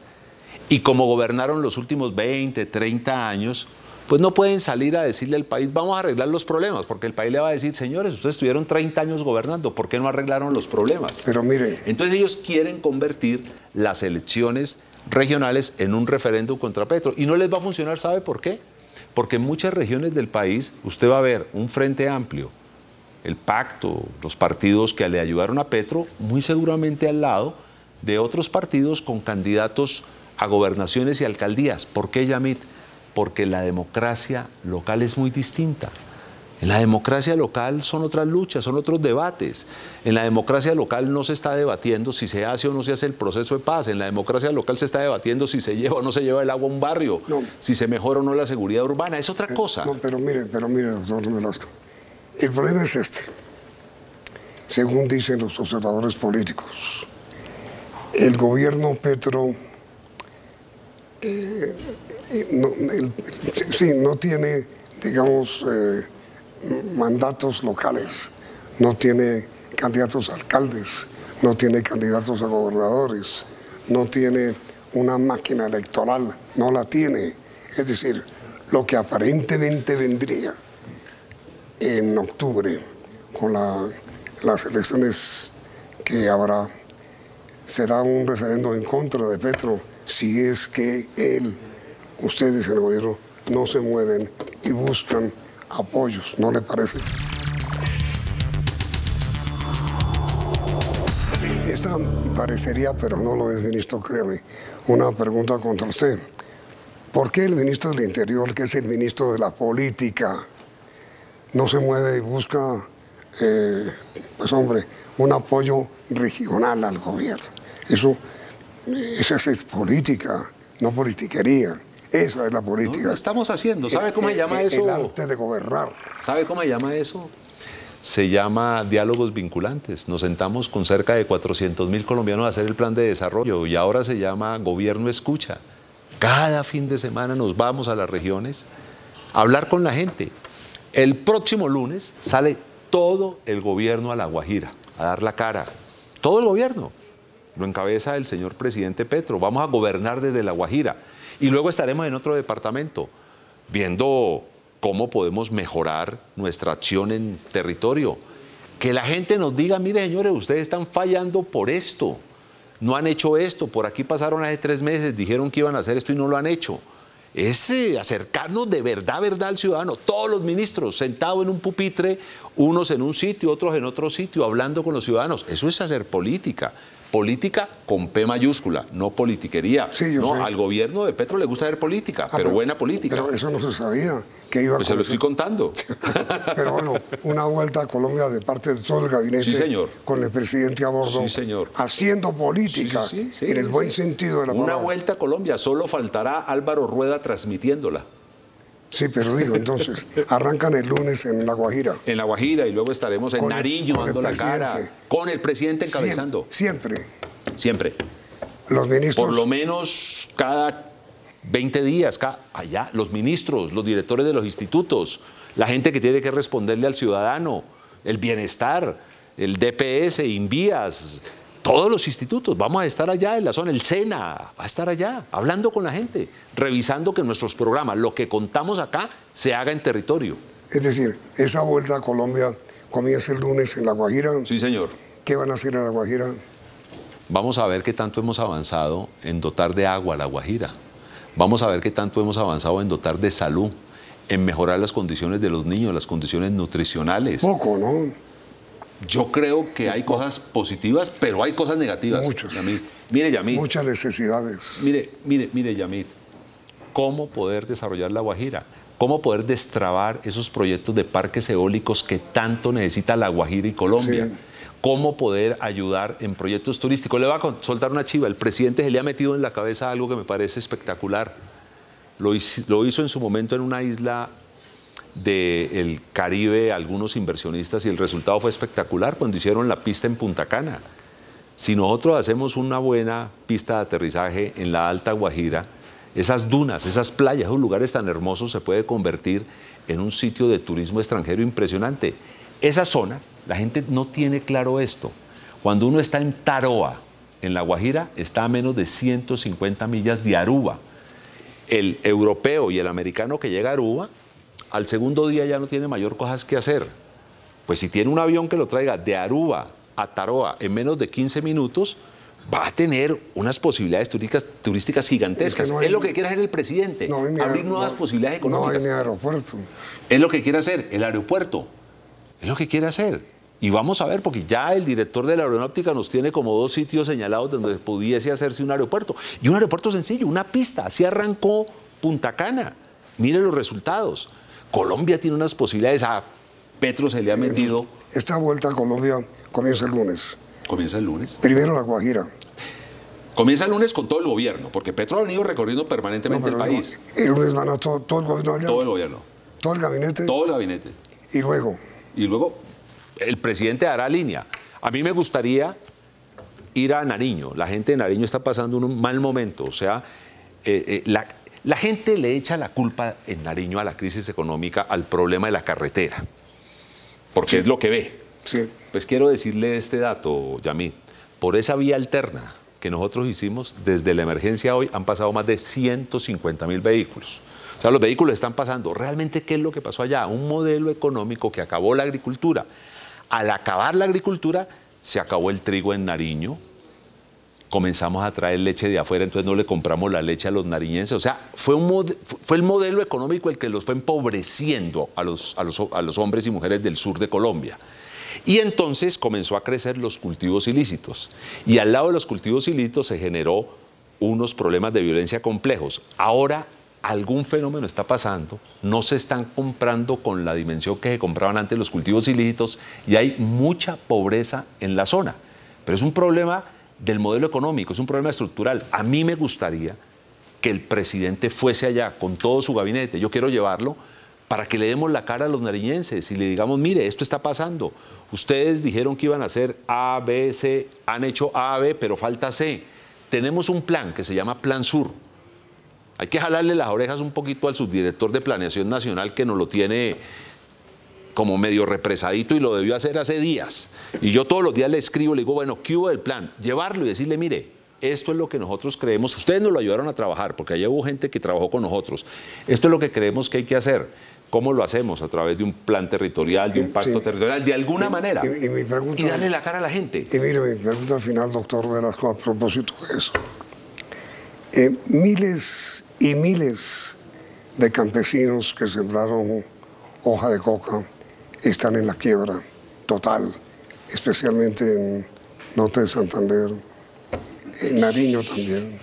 y como gobernaron los últimos 20, 30 años, pues no pueden salir a decirle al país, vamos a arreglar los problemas, porque el país le va a decir, señores, ustedes estuvieron 30 años gobernando, ¿por qué no arreglaron los problemas? Pero miren. Entonces ellos quieren convertir las elecciones regionales en un referéndum contra Petro y no les va a funcionar, ¿sabe por qué? Porque en muchas regiones del país usted va a ver un frente amplio, el pacto, los partidos que le ayudaron a Petro, muy seguramente al lado de otros partidos con candidatos a gobernaciones y alcaldías. ¿Por qué, Yamit? Porque la democracia local es muy distinta. En la democracia local son otras luchas, son otros debates. En la democracia local no se está debatiendo si se hace o no se hace el proceso de paz. En la democracia local se está debatiendo si se lleva o no se lleva el agua a un barrio, si se mejora o no la seguridad urbana. Es otra eh, cosa. No, pero mire, pero mire, doctor Velasco. El problema es este. Según dicen los observadores políticos, el gobierno Petro eh, no, sí, no tiene, digamos, eh, mandatos locales, no tiene candidatos a alcaldes, no tiene candidatos a gobernadores, no tiene una máquina electoral, no la tiene. Es decir, lo que aparentemente vendría en octubre con las elecciones que habrá será un referendo en contra de Petro si es que él ustedes el gobierno no se mueven y buscan apoyos, ¿no le parece? Esta parecería, pero no lo es, ministro, créame, una pregunta contra usted. ¿Por qué el ministro del Interior, que es el ministro de la política, no se mueve y busca, eh, pues hombre, un apoyo regional al gobierno? Eso, esa es política, no politiquería. Esa es la política. lo estamos haciendo. ¿Sabe cómo se llama eso? El arte de gobernar. ¿Sabe cómo se llama eso? Se llama diálogos vinculantes. Nos sentamos con cerca de 400 mil colombianos a hacer el plan de desarrollo y ahora se llama gobierno escucha. Cada fin de semana nos vamos a las regiones a hablar con la gente. El próximo lunes sale todo el gobierno a La Guajira a dar la cara. Todo el gobierno. Lo encabeza el señor presidente Petro. Vamos a gobernar desde La Guajira. Y luego estaremos en otro departamento viendo cómo podemos mejorar nuestra acción en territorio. Que la gente nos diga, mire señores, ustedes están fallando por esto, no han hecho esto, por aquí pasaron hace tres meses, dijeron que iban a hacer esto y no lo han hecho. Es acercarnos de verdad, verdad al ciudadano. Todos los ministros sentados en un pupitre, unos en un sitio, otros en otro sitio, hablando con los ciudadanos. Eso es hacer política política con P mayúscula, no politiquería. no, al gobierno de Petro le gusta ver política, ah, pero, buena política. Pero eso no se sabía. Que iba pues se lo estoy contando. pero bueno, una vuelta a Colombia de parte de todo el gabinete. Sí, señor. Con el presidente a bordo. Sí, señor. Haciendo política en el buen sentido de la palabra. Una vuelta a Colombia, solo faltará Álvaro Rueda transmitiéndola. Sí, pero digo, entonces, arrancan el lunes en La Guajira. En La Guajira y luego estaremos en Nariño dando la cara. Con el presidente encabezando. Siempre. Siempre. Los ministros. Por lo menos cada 20 días, allá, los ministros, los directores de los institutos, la gente que tiene que responderle al ciudadano, el bienestar, el DPS, Invías, todos los institutos, vamos a estar allá en la zona, el SENA va a estar allá, hablando con la gente, revisando que nuestros programas, lo que contamos acá, se haga en territorio. Es decir, esa vuelta a Colombia comienza el lunes en La Guajira. Sí, señor. ¿Qué van a hacer en La Guajira? Vamos a ver qué tanto hemos avanzado en dotar de agua a La Guajira. Vamos a ver qué tanto hemos avanzado en dotar de salud, en mejorar las condiciones de los niños, las condiciones nutricionales. Poco, ¿no? Yo creo que hay cosas positivas, pero hay cosas negativas. Muchas. Mire, Yamit. Muchas necesidades. Mire, mire, mire, Yamit. ¿Cómo poder desarrollar la Guajira? ¿Cómo poder destrabar esos proyectos de parques eólicos que tanto necesita la Guajira y Colombia? ¿Cómo poder ayudar en proyectos turísticos? Le voy a soltar una chiva. El presidente se le ha metido en la cabeza algo que me parece espectacular. Lo hizo, lo hizo en su momento en una isla del Caribe algunos inversionistas y el resultado fue espectacular cuando hicieron la pista en Punta Cana. Si nosotros hacemos una buena pista de aterrizaje en la Alta Guajira, esas dunas, esas playas, esos lugares tan hermosos se puede convertir en un sitio de turismo extranjero impresionante. Esa zona, la gente no tiene claro esto. Cuando uno está en Taroa, en La Guajira, está a menos de 150 millas de Aruba. El europeo y el americano que llega a Aruba al segundo día ya no tiene mayor cosas que hacer. Pues si tiene un avión que lo traiga de Aruba a Taroa en menos de 15 minutos, va a tener unas posibilidades turísticas, turísticas gigantescas. Es, lo que quiere hacer el presidente, abrir nuevas posibilidades económicas. No hay ni aeropuerto. Es lo que quiere hacer el aeropuerto. Es lo que quiere hacer. Y vamos a ver, porque ya el director de la aeronáutica nos tiene como dos sitios señalados donde pudiese hacerse un aeropuerto. Y un aeropuerto sencillo, una pista. Así arrancó Punta Cana. Mire los resultados. Colombia tiene unas posibilidades. A Petro se le ha metido. Esta vuelta a Colombia comienza el lunes. Comienza el lunes. Primero la Guajira. Comienza el lunes con todo el gobierno, porque Petro ha venido recorriendo permanentemente el país. El lunes van a todo, todo el gobierno allá. Todo el gobierno. Todo el gabinete. Todo el gabinete. Y luego. Y luego el presidente dará línea. A mí me gustaría ir a Nariño. La gente de Nariño está pasando un mal momento. O sea, eh, eh, la, la gente le echa la culpa en Nariño a la crisis económica al problema de la carretera, porque es lo que ve. Pues quiero decirle este dato, Yamit. Por esa vía alterna que nosotros hicimos, desde la emergencia hoy han pasado más de 150 mil vehículos. O sea, los vehículos están pasando. ¿Realmente qué es lo que pasó allá? Un modelo económico que acabó la agricultura. Al acabar la agricultura, se acabó el trigo en Nariño, comenzamos a traer leche de afuera, entonces no le compramos la leche a los nariñenses. O sea, fue, un fue el modelo económico el que los fue empobreciendo a los, a, los, a los hombres y mujeres del sur de Colombia. Y entonces comenzó a crecer los cultivos ilícitos. Y al lado de los cultivos ilícitos se generó unos problemas de violencia complejos. Ahora algún fenómeno está pasando, no se están comprando con la dimensión que se compraban antes los cultivos ilícitos y hay mucha pobreza en la zona. Pero es un problema del modelo económico, es un problema estructural. A mí me gustaría que el presidente fuese allá con todo su gabinete. Yo quiero llevarlo para que le demos la cara a los nariñenses y le digamos, mire, esto está pasando. Ustedes dijeron que iban a hacer A, B, C, han hecho A, B, pero falta C. Tenemos un plan que se llama Plan Sur. Hay que jalarle las orejas un poquito al subdirector de Planeación Nacional que nos lo tiene como medio represadito y lo debió hacer hace días. Y yo todos los días le escribo, le digo, bueno, ¿qué hubo del plan? Llevarlo y decirle, mire, esto es lo que nosotros creemos, ustedes nos lo ayudaron a trabajar, porque allá hubo gente que trabajó con nosotros, esto es lo que creemos que hay que hacer. ¿Cómo lo hacemos? A través de un plan territorial, de un pacto territorial, de alguna manera. Y, mi pregunta, y, darle la cara a la gente. Y mire, mi pregunta final, doctor Velasco, a propósito de eso. Eh, miles y miles de campesinos que sembraron hoja de coca están en la quiebra total, especialmente en Norte de Santander, en Nariño también.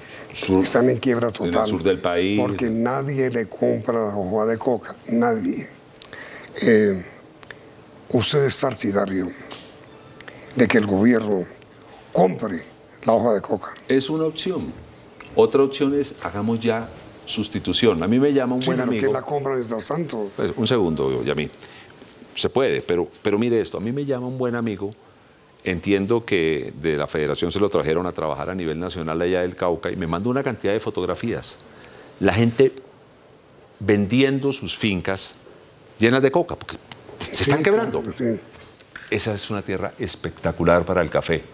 están en quiebra total. En el sur del país. Porque nadie le compra hoja de coca, nadie. Eh, usted es partidario de que el gobierno compre la hoja de coca. Es una opción. Otra opción es hagamos ya sustitución. A mí me llama un buen amigo. que la compra desde santo? Pues, un segundo, mí se puede, pero, pero mire esto, a mí me llama un buen amigo, entiendo que de la federación se lo trajeron a trabajar a nivel nacional allá del Cauca y me mandó una cantidad de fotografías la gente vendiendo sus fincas llenas de coca, porque se están quebrando. Esa es una tierra espectacular para el café.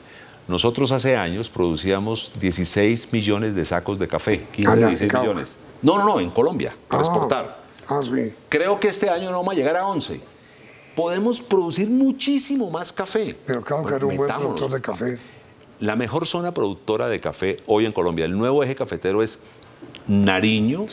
Nosotros hace años producíamos 16 millones de sacos de café, 15, 16 millones. No, no, no, en Colombia, para ah, exportar. Ah, Creo que este año no vamos a llegar a 11. Podemos producir muchísimo más café. Pero Cauca era un buen productor de café. La mejor zona productora de café hoy en Colombia, el nuevo eje cafetero es Nariño,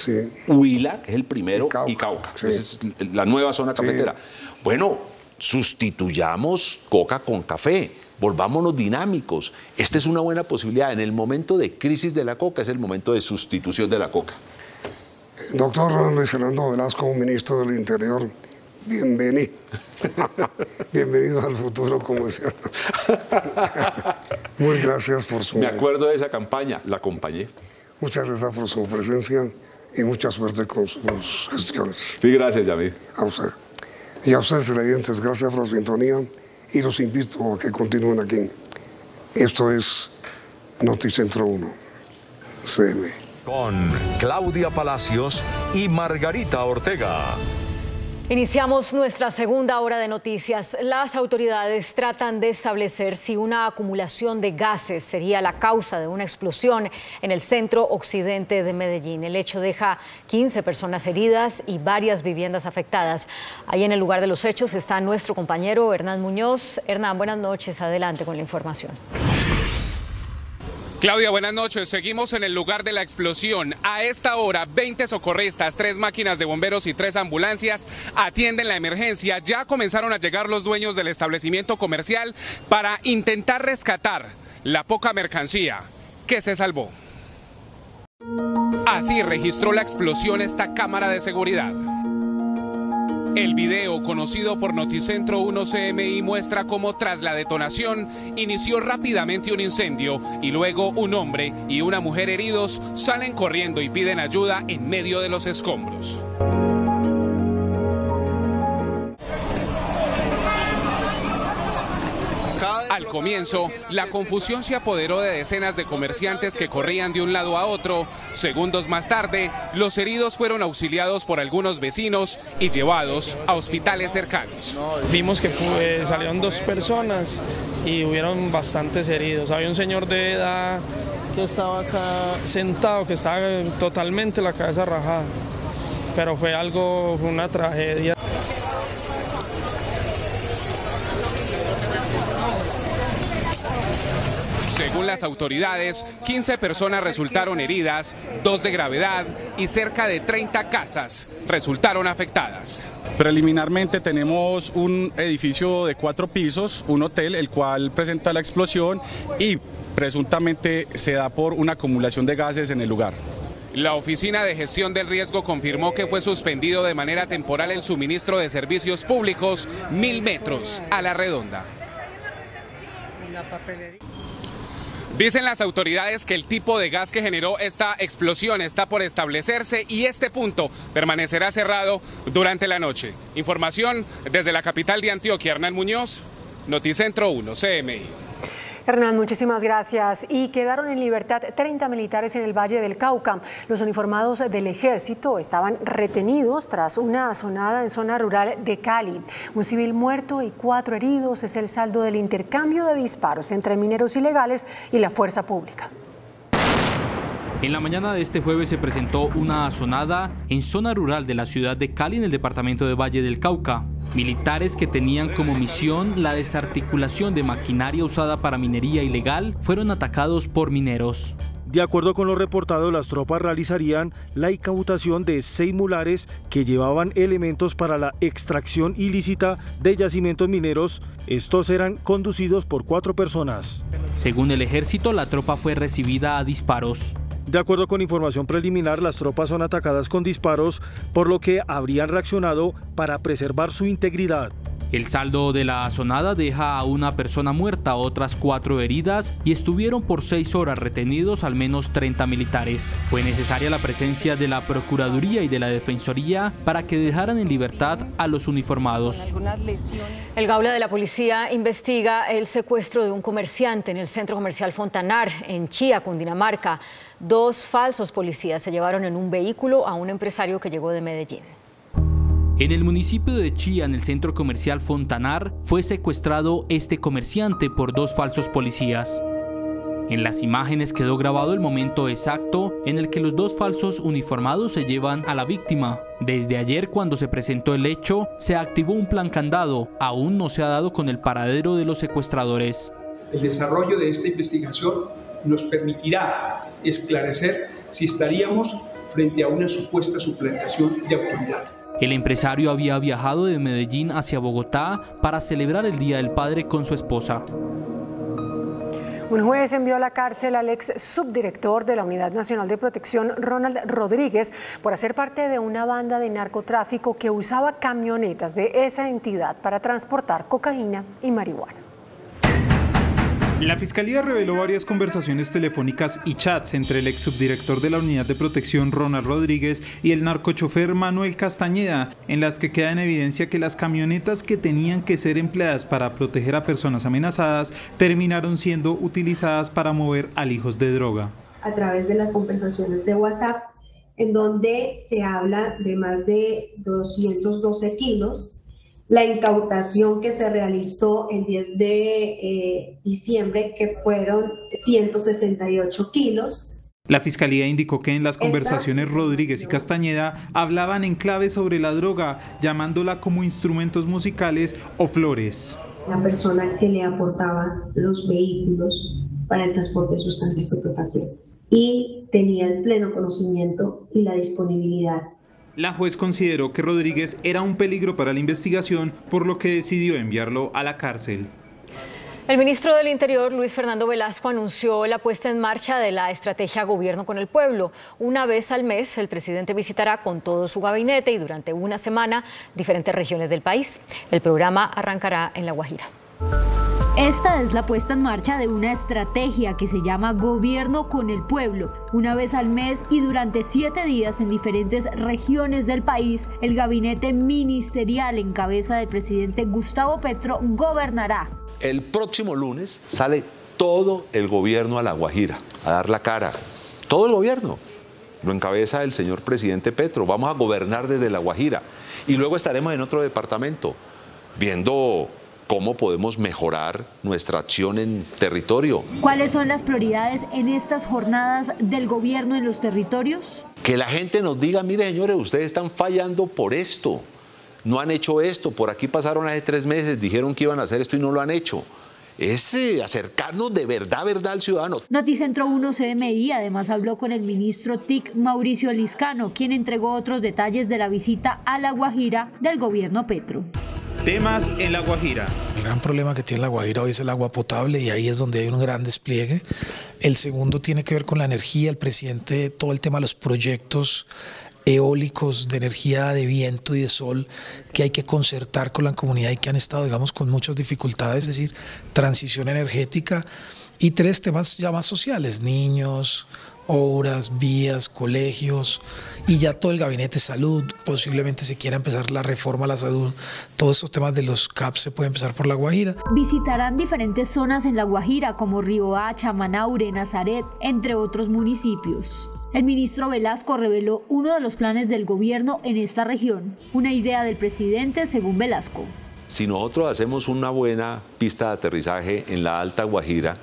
Huila, que es el primero, y Cauca. Esa es la nueva zona cafetera. Bueno, sustituyamos coca con café volvámonos dinámicos. Esta es una buena posibilidad. En el momento de crisis de la coca es el momento de sustitución de la coca. Doctor Luis Fernando Velasco, ministro del Interior, bienvenido. bienvenido al futuro, como decía. Muy gracias por su... Me acuerdo de esa campaña, la acompañé. Muchas gracias por su presencia y mucha suerte con sus gestiones. Sí, gracias, Yamil. A usted. Y a ustedes, televidentes, gracias por la sintonía y los invito a que continúen aquí. Esto es Noticentro 1, CM. Con Claudia Palacios y Margarita Ortega. Iniciamos nuestra segunda hora de noticias. Las autoridades tratan de establecer si una acumulación de gases sería la causa de una explosión en el centro occidente de Medellín. El hecho deja 15 personas heridas y varias viviendas afectadas. Ahí en el lugar de los hechos está nuestro compañero Hernán Muñoz. Hernán, buenas noches. Adelante con la información. Claudia, buenas noches. Seguimos en el lugar de la explosión. A esta hora, 20 socorristas, tres máquinas de bomberos y tres ambulancias atienden la emergencia. Ya comenzaron a llegar los dueños del establecimiento comercial para intentar rescatar la poca mercancía que se salvó. Así registró la explosión esta cámara de seguridad. El video, conocido por Noticentro 1 CMI, muestra cómo tras la detonación inició rápidamente un incendio y luego un hombre y una mujer heridos salen corriendo y piden ayuda en medio de los escombros. Al comienzo, la confusión se apoderó de decenas de comerciantes que corrían de un lado a otro. Segundos más tarde, los heridos fueron auxiliados por algunos vecinos y llevados a hospitales cercanos. Vimos que salieron dos personas y hubieron bastantes heridos. Había un señor de edad que estaba acá sentado, que estaba totalmente la cabeza rajada. Pero fue algo, una tragedia. Según las autoridades, 15 personas resultaron heridas, dos de gravedad y cerca de 30 casas resultaron afectadas. Preliminarmente tenemos un edificio de cuatro pisos, un hotel, el cual presenta la explosión y presuntamente se da por una acumulación de gases en el lugar. La Oficina de Gestión del Riesgo confirmó que fue suspendido de manera temporal el suministro de servicios públicos mil metros a la redonda. Dicen las autoridades que el tipo de gas que generó esta explosión está por establecerse y este punto permanecerá cerrado durante la noche. Información desde la capital de Antioquia, Hernán Muñoz, Noticentro 1, CMI. Hernán, muchísimas gracias. Y quedaron en libertad 30 militares en el Valle del Cauca. Los uniformados del ejército estaban retenidos tras una asonada en zona rural de Cali. Un civil muerto y cuatro heridos es el saldo del intercambio de disparos entre mineros ilegales y la fuerza pública. En la mañana de este jueves se presentó una asonada en zona rural de la ciudad de Cali en el departamento de Valle del Cauca. Militares que tenían como misión la desarticulación de maquinaria usada para minería ilegal fueron atacados por mineros. De acuerdo con lo reportado, las tropas realizarían la incautación de seis mulares que llevaban elementos para la extracción ilícita de yacimientos mineros. Estos eran conducidos por cuatro personas. Según el ejército, la tropa fue recibida a disparos. De acuerdo con información preliminar, las tropas son atacadas con disparos, por lo que habrían reaccionado para preservar su integridad. El saldo de la sonada deja a una persona muerta, otras cuatro heridas y estuvieron por seis horas retenidos al menos 30 militares. Fue necesaria la presencia de la Procuraduría y de la Defensoría para que dejaran en libertad a los uniformados. El Gaula de la Policía investiga el secuestro de un comerciante en el centro comercial Fontanar, en Chía, Cundinamarca. Dos falsos policías se llevaron en un vehículo a un empresario que llegó de Medellín. En el municipio de Chía, en el centro comercial Fontanar, fue secuestrado este comerciante por dos falsos policías. En las imágenes quedó grabado el momento exacto en el que los dos falsos uniformados se llevan a la víctima. Desde ayer, cuando se presentó el hecho, se activó un plan candado. Aún no se ha dado con el paradero de los secuestradores. El desarrollo de esta investigación nos permitirá esclarecer si estaríamos frente a una supuesta suplantación de autoridad. El empresario había viajado de Medellín hacia Bogotá para celebrar el Día del Padre con su esposa. Un juez envió a la cárcel al ex subdirector de la Unidad Nacional de Protección, Ronald Rodríguez, por hacer parte de una banda de narcotráfico que usaba camionetas de esa entidad para transportar cocaína y marihuana. La Fiscalía reveló varias conversaciones telefónicas y chats entre el ex subdirector de la Unidad de Protección Ronald Rodríguez y el narcochofer Manuel Castañeda, en las que queda en evidencia que las camionetas que tenían que ser empleadas para proteger a personas amenazadas terminaron siendo utilizadas para mover alijos de droga. A través de las conversaciones de WhatsApp, en donde se habla de más de 212 kilos la incautación que se realizó el 10 de eh, diciembre, que fueron 168 kilos. La fiscalía indicó que en las conversaciones Rodríguez y Castañeda hablaban en clave sobre la droga, llamándola como instrumentos musicales o flores. La persona que le aportaba los vehículos para el transporte de sustancias estupefacientes y tenía el pleno conocimiento y la disponibilidad la juez consideró que Rodríguez era un peligro para la investigación, por lo que decidió enviarlo a la cárcel. El ministro del Interior, Luis Fernando Velasco, anunció la puesta en marcha de la estrategia Gobierno con el Pueblo. Una vez al mes, el presidente visitará con todo su gabinete y durante una semana diferentes regiones del país. El programa arrancará en La Guajira. Esta es la puesta en marcha de una estrategia que se llama Gobierno con el Pueblo. Una vez al mes y durante siete días en diferentes regiones del país, el gabinete ministerial en cabeza del presidente Gustavo Petro gobernará. El próximo lunes sale todo el gobierno a La Guajira a dar la cara. Todo el gobierno. Lo encabeza el señor presidente Petro. Vamos a gobernar desde La Guajira. Y luego estaremos en otro departamento viendo cómo podemos mejorar nuestra acción en territorio. ¿Cuáles son las prioridades en estas jornadas del gobierno en los territorios? Que la gente nos diga, mire señores, ustedes están fallando por esto, no han hecho esto, por aquí pasaron hace tres meses, dijeron que iban a hacer esto y no lo han hecho es eh, acercarnos de verdad, verdad al ciudadano. Noticentro 1 CMI además habló con el ministro TIC Mauricio Liscano, quien entregó otros detalles de la visita a La Guajira del gobierno Petro. Temas en La Guajira. El gran problema que tiene La Guajira hoy es el agua potable y ahí es donde hay un gran despliegue. El segundo tiene que ver con la energía. El presidente, todo el tema de los proyectos eólicos de energía de viento y de sol que hay que concertar con la comunidad y que han estado, digamos, con muchas dificultades, es decir, transición energética y tres temas ya más sociales, niños, obras, vías, colegios y ya todo el gabinete de salud. Posiblemente se quiera empezar la reforma a la salud. Todos estos temas de los CAPS se puede empezar por La Guajira. Visitarán diferentes zonas en La Guajira como Hacha, Manaure, Nazaret, entre otros municipios. El ministro Velasco reveló uno de los planes del gobierno en esta región, una idea del presidente según Velasco. Si nosotros hacemos una buena pista de aterrizaje en la Alta Guajira,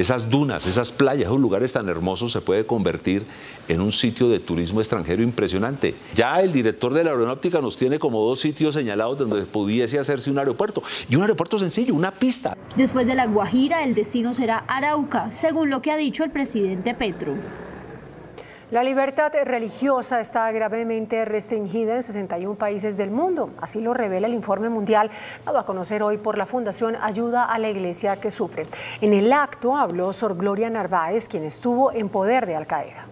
esas dunas, esas playas, esos lugares tan hermosos se puede convertir en un sitio de turismo extranjero impresionante. Ya el director de la aeronáutica nos tiene como dos sitios señalados donde pudiese hacerse un aeropuerto. Y un aeropuerto sencillo, una pista. Después de la Guajira, el destino será Arauca, según lo que ha dicho el presidente Petro. La libertad religiosa está gravemente restringida en 61 países del mundo. Así lo revela el informe mundial dado a conocer hoy por la Fundación Ayuda a la Iglesia que Sufre. En el acto habló Sor Gloria Narváez, quien estuvo en poder de Al Qaeda.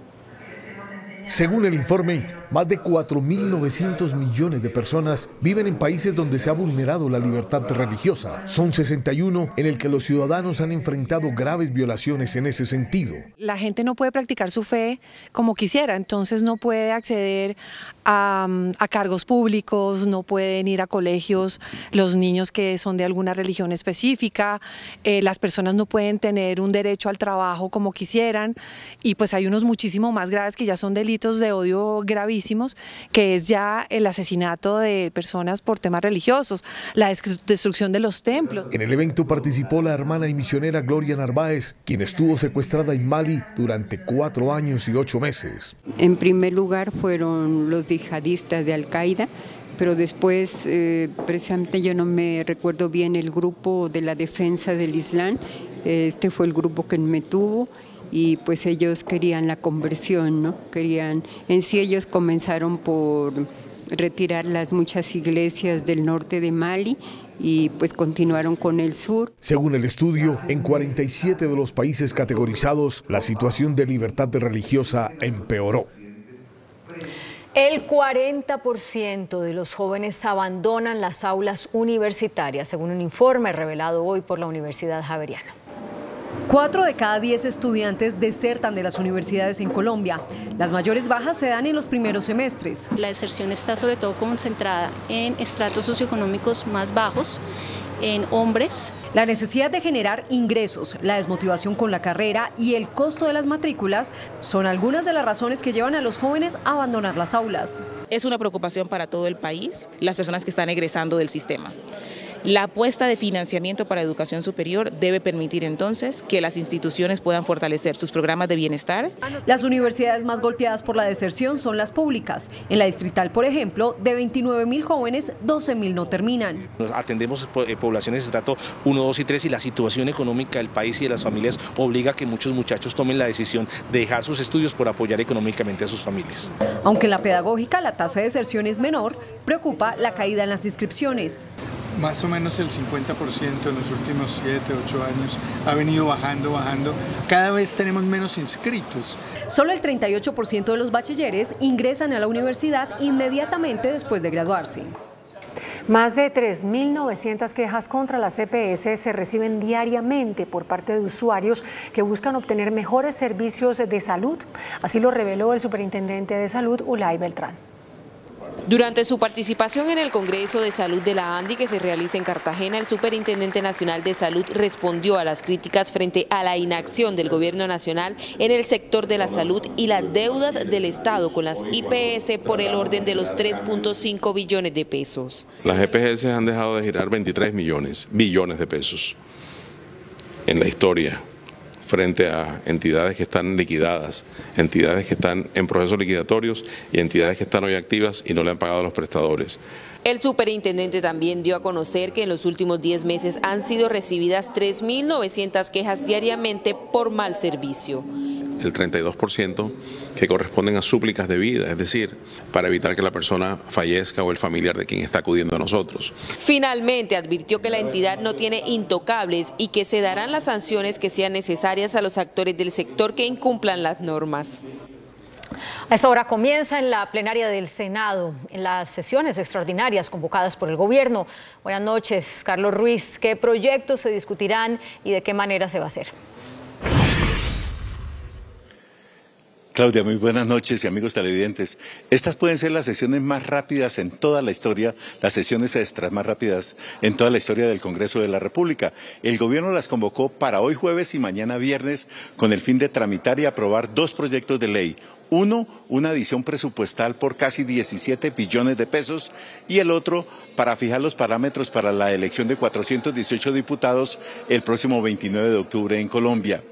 Según el informe, más de 4.900 millones de personas viven en países donde se ha vulnerado la libertad religiosa. Son 61 en el que los ciudadanos han enfrentado graves violaciones en ese sentido. La gente no puede practicar su fe como quisiera, entonces no puede acceder a, cargos públicos, no pueden ir a colegios los niños que son de alguna religión específica, eh, las personas no pueden tener un derecho al trabajo como quisieran y pues hay unos muchísimo más graves que ya son delitos de odio gravísimos, que es ya el asesinato de personas por temas religiosos, la destrucción de los templos. En el evento participó la hermana y misionera Gloria Narváez, quien estuvo secuestrada en Mali durante cuatro años y ocho meses. En primer lugar fueron los yihadistas de Al-Qaeda, pero después, eh, precisamente yo no me recuerdo bien el grupo de la defensa del Islam, este fue el grupo que me tuvo y pues ellos querían la conversión, ¿no? Querían, en sí ellos comenzaron por retirar las muchas iglesias del norte de Mali y pues continuaron con el sur. Según el estudio, en 47 de los países categorizados, la situación de libertad religiosa empeoró. El 40% de los jóvenes abandonan las aulas universitarias, según un informe revelado hoy por la Universidad Javeriana. Cuatro de cada diez estudiantes desertan de las universidades en Colombia. Las mayores bajas se dan en los primeros semestres. La deserción está sobre todo concentrada en estratos socioeconómicos más bajos, en hombres. La necesidad de generar ingresos, la desmotivación con la carrera y el costo de las matrículas son algunas de las razones que llevan a los jóvenes a abandonar las aulas. Es una preocupación para todo el país, las personas que están egresando del sistema. La apuesta de financiamiento para educación superior debe permitir entonces que las instituciones puedan fortalecer sus programas de bienestar. Las universidades más golpeadas por la deserción son las públicas. En la distrital, por ejemplo, de 29 mil jóvenes, 12 mil no terminan. Atendemos eh, poblaciones de estrato 1, 2 y 3 y la situación económica del país y de las familias obliga a que muchos muchachos tomen la decisión de dejar sus estudios por apoyar económicamente a sus familias. Aunque en la pedagógica la tasa de deserción es menor, preocupa la caída en las inscripciones más o menos el 50% en los últimos 7, 8 años ha venido bajando, bajando. Cada vez tenemos menos inscritos. Solo el 38% de los bachilleres ingresan a la universidad inmediatamente después de graduarse. Más de 3.900 quejas contra la CPS se reciben diariamente por parte de usuarios que buscan obtener mejores servicios de salud. Así lo reveló el superintendente de salud, Ulay Beltrán. Durante su participación en el Congreso de Salud de la ANDI que se realiza en Cartagena, el Superintendente Nacional de Salud respondió a las críticas frente a la inacción del Gobierno Nacional en el sector de la salud y las deudas del Estado con las IPS por el orden de los 3.5 billones de pesos. Las EPS han dejado de girar 23 millones, billones de pesos en la historia frente a entidades que están liquidadas, entidades que están en procesos liquidatorios y entidades que están hoy activas y no le han pagado a los prestadores. El superintendente también dio a conocer que en los últimos 10 meses han sido recibidas 3.900 quejas diariamente por mal servicio. El 32% que corresponden a súplicas de vida, es decir, para evitar que la persona fallezca o el familiar de quien está acudiendo a nosotros. Finalmente advirtió que la entidad no tiene intocables y que se darán las sanciones que sean necesarias a los actores del sector que incumplan las normas. A esta hora comienza en la plenaria del Senado, en las sesiones extraordinarias convocadas por el gobierno. Buenas noches, Carlos Ruiz. ¿Qué proyectos se discutirán y de qué manera se va a hacer? Claudia, muy buenas noches y amigos televidentes. Estas pueden ser las sesiones más rápidas en toda la historia, las sesiones extras más rápidas en toda la historia del Congreso de la República. El gobierno las convocó para hoy jueves y mañana viernes con el fin de tramitar y aprobar dos proyectos de ley. Uno, una adición presupuestal por casi 17 billones de pesos y el otro para fijar los parámetros para la elección de 418 diputados el próximo 29 de octubre en Colombia.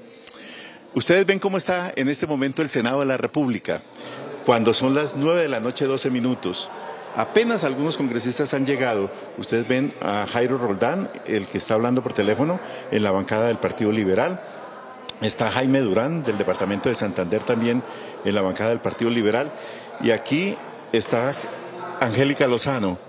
Ustedes ven cómo está en este momento el Senado de la República, cuando son las 9 de la noche 12 minutos. Apenas algunos congresistas han llegado. Ustedes ven a Jairo Roldán, el que está hablando por teléfono en la bancada del Partido Liberal. Está Jaime Durán, del Departamento de Santander también en la bancada del Partido Liberal. Y aquí está Angélica Lozano,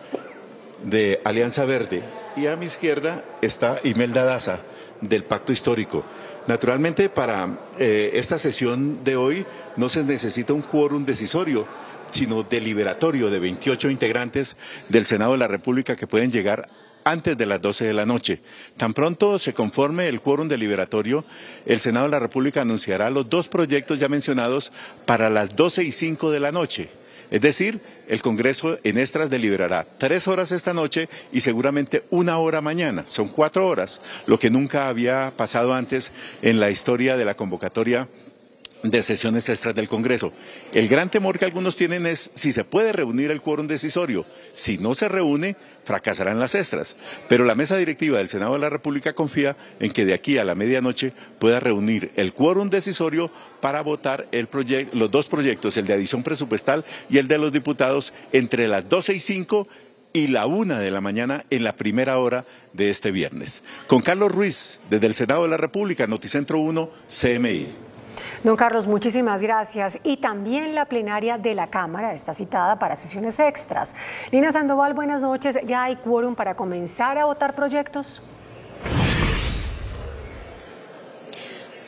de Alianza Verde. Y a mi izquierda está Imelda Daza, del Pacto Histórico. Naturalmente, para eh, esta sesión de hoy no se necesita un quórum decisorio, sino deliberatorio de 28 integrantes del Senado de la República que pueden llegar antes de las 12 de la noche. Tan pronto se conforme el quórum deliberatorio, el Senado de la República anunciará los dos proyectos ya mencionados para las 12 y 5 de la noche. Es decir, el Congreso en extras deliberará tres horas esta noche y seguramente una hora mañana. Son cuatro horas, lo que nunca había pasado antes en la historia de la convocatoria de sesiones extras del Congreso. El gran temor que algunos tienen es si se puede reunir el quórum decisorio. Si no se reúne, fracasarán las extras. Pero la mesa directiva del Senado de la República confía en que de aquí a la medianoche pueda reunir el quórum decisorio para votar los dos proyectos, el de adición presupuestal y el de los diputados, entre las 12 y 5 y la una de la mañana en la primera hora de este viernes. Con Carlos Ruiz, desde el Senado de la República, Noticentro 1, CMI. Don Carlos, muchísimas gracias. Y también la plenaria de la Cámara está citada para sesiones extras. Lina Sandoval, buenas noches. ¿Ya hay quórum para comenzar a votar proyectos?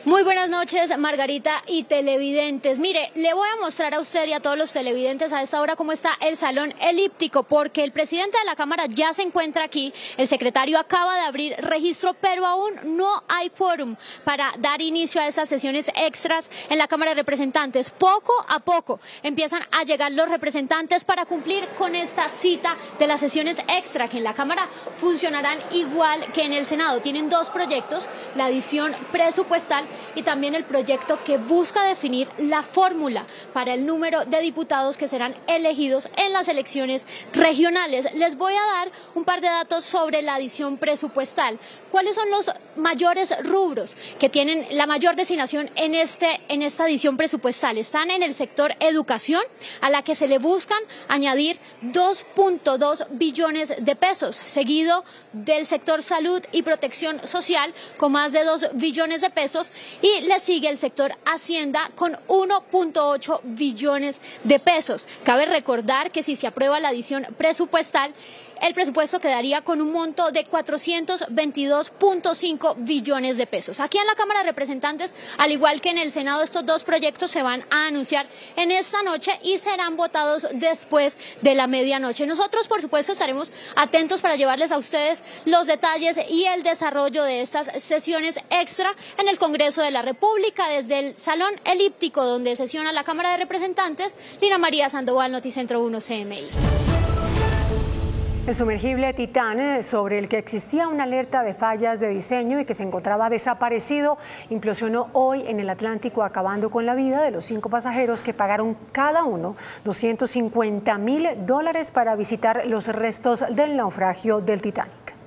Muy buenas noches, Margarita y televidentes. Mire, le voy a mostrar a usted y a todos los televidentes a esta hora cómo está el salón elíptico, porque el presidente de la Cámara ya se encuentra aquí, el secretario acaba de abrir registro, pero aún no hay quórum para dar inicio a estas sesiones extras en la Cámara de Representantes. Poco a poco empiezan a llegar los representantes para cumplir con esta cita de las sesiones extra, que en la Cámara funcionarán igual que en el Senado. Tienen dos proyectos, la adición presupuestal y también el proyecto que busca definir la fórmula para el número de diputados que serán elegidos en las elecciones regionales. Les voy a dar un par de datos sobre la adición presupuestal. ¿Cuáles son los mayores rubros que tienen la mayor designación en, este, en esta adición presupuestal? Están en el sector educación, a la que se le buscan añadir 2.2 billones de pesos, seguido del sector salud y protección social con más de 2 billones de pesos y le sigue el sector Hacienda con 1.8 billones de pesos. Cabe recordar que si se aprueba la adición presupuestal, el presupuesto quedaría con un monto de 422.5 billones de pesos. Aquí en la Cámara de Representantes, al igual que en el Senado, estos dos proyectos se van a anunciar en esta noche y serán votados después de la medianoche. Nosotros, por supuesto, estaremos atentos para llevarles a ustedes los detalles y el desarrollo de estas sesiones extra en el Congreso de la República desde el Salón Elíptico donde sesiona la Cámara de Representantes. Lina María Sandoval, Noticentro 1 CMI. El sumergible Titán, eh, sobre el que existía una alerta de fallas de diseño y que se encontraba desaparecido, implosionó hoy en el Atlántico, acabando con la vida de los cinco pasajeros que pagaron cada uno 250 mil dólares para visitar los restos del naufragio del Titanic.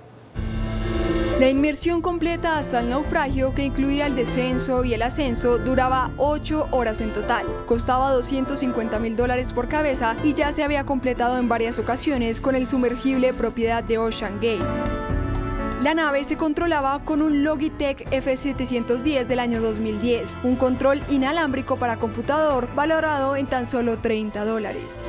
La inmersión completa hasta el naufragio, que incluía el descenso y el ascenso, duraba 8 horas en total. Costaba 250 mil dólares por cabeza y ya se había completado en varias ocasiones con el sumergible propiedad de Ocean Gate. La nave se controlaba con un Logitech F710 del año 2010, un control inalámbrico para computador valorado en tan solo 30 dólares.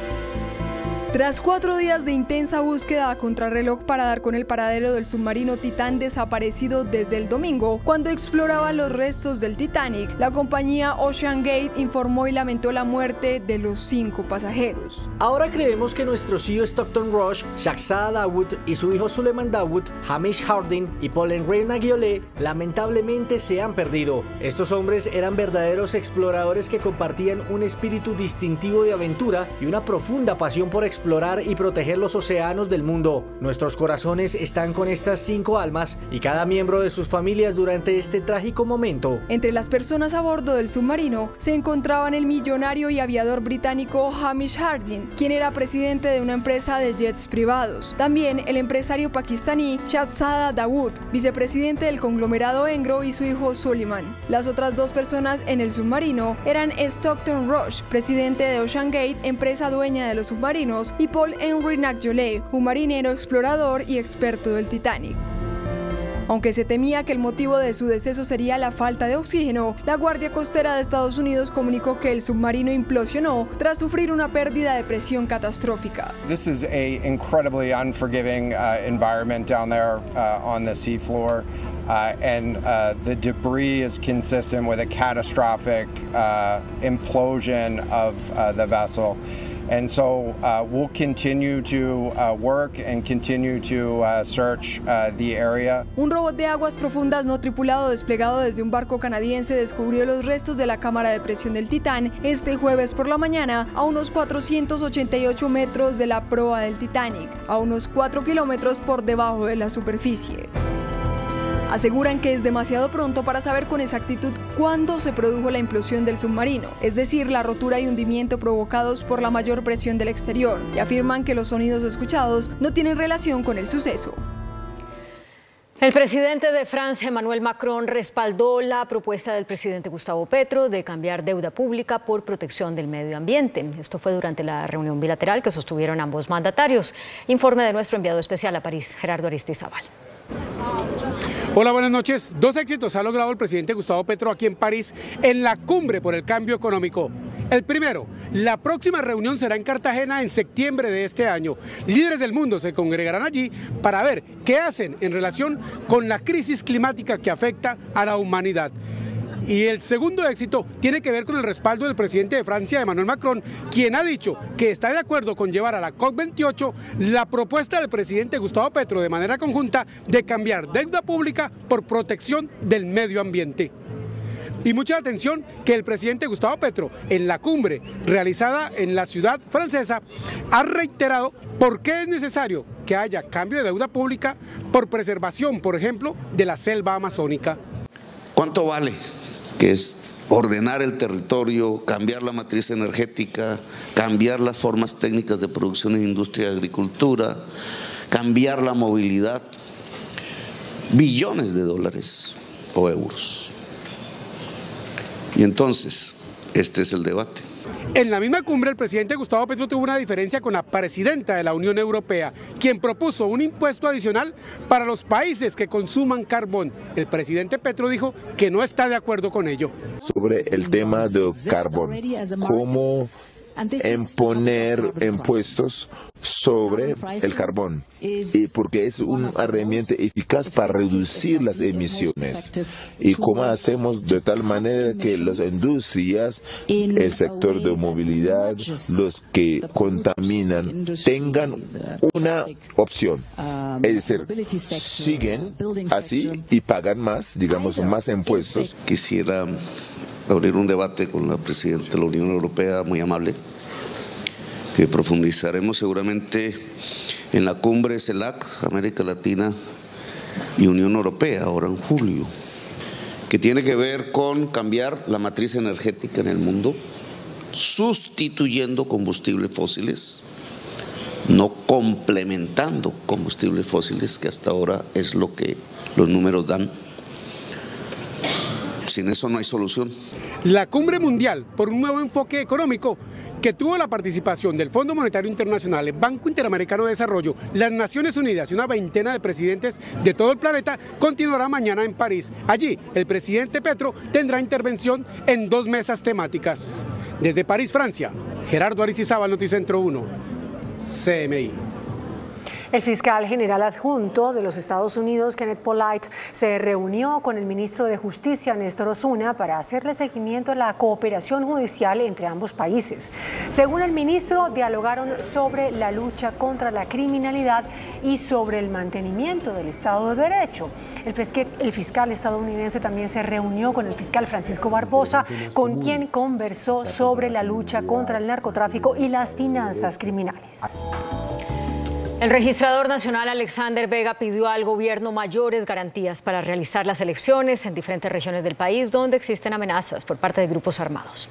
Tras cuatro días de intensa búsqueda a contrarreloj para dar con el paradero del submarino Titán desaparecido desde el domingo, cuando exploraba los restos del Titanic, la compañía Ocean Gate informó y lamentó la muerte de los cinco pasajeros. Ahora creemos que nuestro CEO Stockton Rush, Shahzada Dawood y su hijo Suleiman Dawood, Hamish Harding y Paul Henry Nagiolé lamentablemente se han perdido. Estos hombres eran verdaderos exploradores que compartían un espíritu distintivo de aventura y una profunda pasión por explorar explorar y proteger los océanos del mundo. Nuestros corazones están con estas cinco almas y cada miembro de sus familias durante este trágico momento. Entre las personas a bordo del submarino se encontraban el millonario y aviador británico Hamish Harding, quien era presidente de una empresa de jets privados. También el empresario pakistaní Shahzada Dawood, vicepresidente del conglomerado Engro y su hijo Suleiman. Las otras dos personas en el submarino eran Stockton Rush, presidente de Ocean Gate, empresa dueña de los submarinos, y Paul Henry Nagjolet, un marinero explorador y experto del Titanic. Aunque se temía que el motivo de su deceso sería la falta de oxígeno, la Guardia Costera de Estados Unidos comunicó que el submarino implosionó tras sufrir una pérdida de presión catastrófica. This is a incredibly unforgiving uh, environment down there uh, on the seafloor. Uh, and uh, the debris is consistent with a catastrophic uh, implosion of uh, the vessel. And so uh, we'll continue to uh, work and continue to uh, search uh, the area. Un robot de aguas profundas no tripulado desplegado desde un barco canadiense descubrió los restos de la cámara de presión del Titán este jueves por la mañana a unos 488 metros de la proa del Titanic, a unos 4 kilómetros por debajo de la superficie. Aseguran que es demasiado pronto para saber con exactitud cuándo se produjo la implosión del submarino, es decir, la rotura y hundimiento provocados por la mayor presión del exterior, y afirman que los sonidos escuchados no tienen relación con el suceso. El presidente de Francia, Emmanuel Macron, respaldó la propuesta del presidente Gustavo Petro de cambiar deuda pública por protección del medio ambiente. Esto fue durante la reunión bilateral que sostuvieron ambos mandatarios. Informe de nuestro enviado especial a París, Gerardo Aristizábal. Hola, buenas noches. Dos éxitos ha logrado el presidente Gustavo Petro aquí en París en la cumbre por el cambio económico. El primero, la próxima reunión será en Cartagena en septiembre de este año. Líderes del mundo se congregarán allí para ver qué hacen en relación con la crisis climática que afecta a la humanidad. Y el segundo éxito tiene que ver con el respaldo del presidente de Francia, Emmanuel Macron, quien ha dicho que está de acuerdo con llevar a la COP28 la propuesta del presidente Gustavo Petro de manera conjunta de cambiar deuda pública por protección del medio ambiente. Y mucha atención que el presidente Gustavo Petro en la cumbre realizada en la ciudad francesa ha reiterado por qué es necesario que haya cambio de deuda pública por preservación, por ejemplo, de la selva amazónica. ¿Cuánto vale? Que es ordenar el territorio, cambiar la matriz energética, cambiar las formas técnicas de producción en industria y agricultura, cambiar la movilidad, billones de dólares o euros. Y entonces, este es el debate. En la misma cumbre, el presidente Gustavo Petro tuvo una diferencia con la presidenta de la Unión Europea, quien propuso un impuesto adicional para los países que consuman carbón. El presidente Petro dijo que no está de acuerdo con ello. Sobre el tema del carbón, ¿cómo en poner impuestos sobre el carbón. y porque es una herramienta eficaz para reducir las emisiones. y cómo hacemos de tal manera que las industrias, el sector de movilidad, los que contaminan tengan una opción, es decir, siguen así y pagan más, digamos, más impuestos. Quisiera abrir un debate con la presidenta de la Unión Europea muy amable, que profundizaremos seguramente en la cumbre CELAC, América Latina y Unión Europea, ahora en julio, que tiene que ver con cambiar la matriz energética en el mundo, sustituyendo combustibles fósiles, no complementando combustibles fósiles, que hasta ahora es lo que los números dan sin eso no hay solución. La cumbre mundial por un nuevo enfoque económico que tuvo la participación del Fondo Monetario Internacional, el Banco Interamericano de Desarrollo, las Naciones Unidas y una veintena de presidentes de todo el planeta continuará mañana en París. Allí, el presidente Petro tendrá intervención en dos mesas temáticas. Desde París, Francia, Gerardo Aristizábal, Noticentro 1, CMI. El fiscal general adjunto de los Estados Unidos, Kenneth Polite, se reunió con el ministro de Justicia, Néstor Osuna, para hacerle seguimiento a la cooperación judicial entre ambos países. Según el ministro, dialogaron sobre la lucha contra la criminalidad y sobre el mantenimiento del Estado de Derecho. El, el fiscal estadounidense también se reunió con el fiscal Francisco Barbosa, con quien conversó sobre la lucha contra el narcotráfico y las finanzas criminales. El registrador nacional Alexander Vega pidió al gobierno mayores garantías para realizar las elecciones en diferentes regiones del país donde existen amenazas por parte de grupos armados.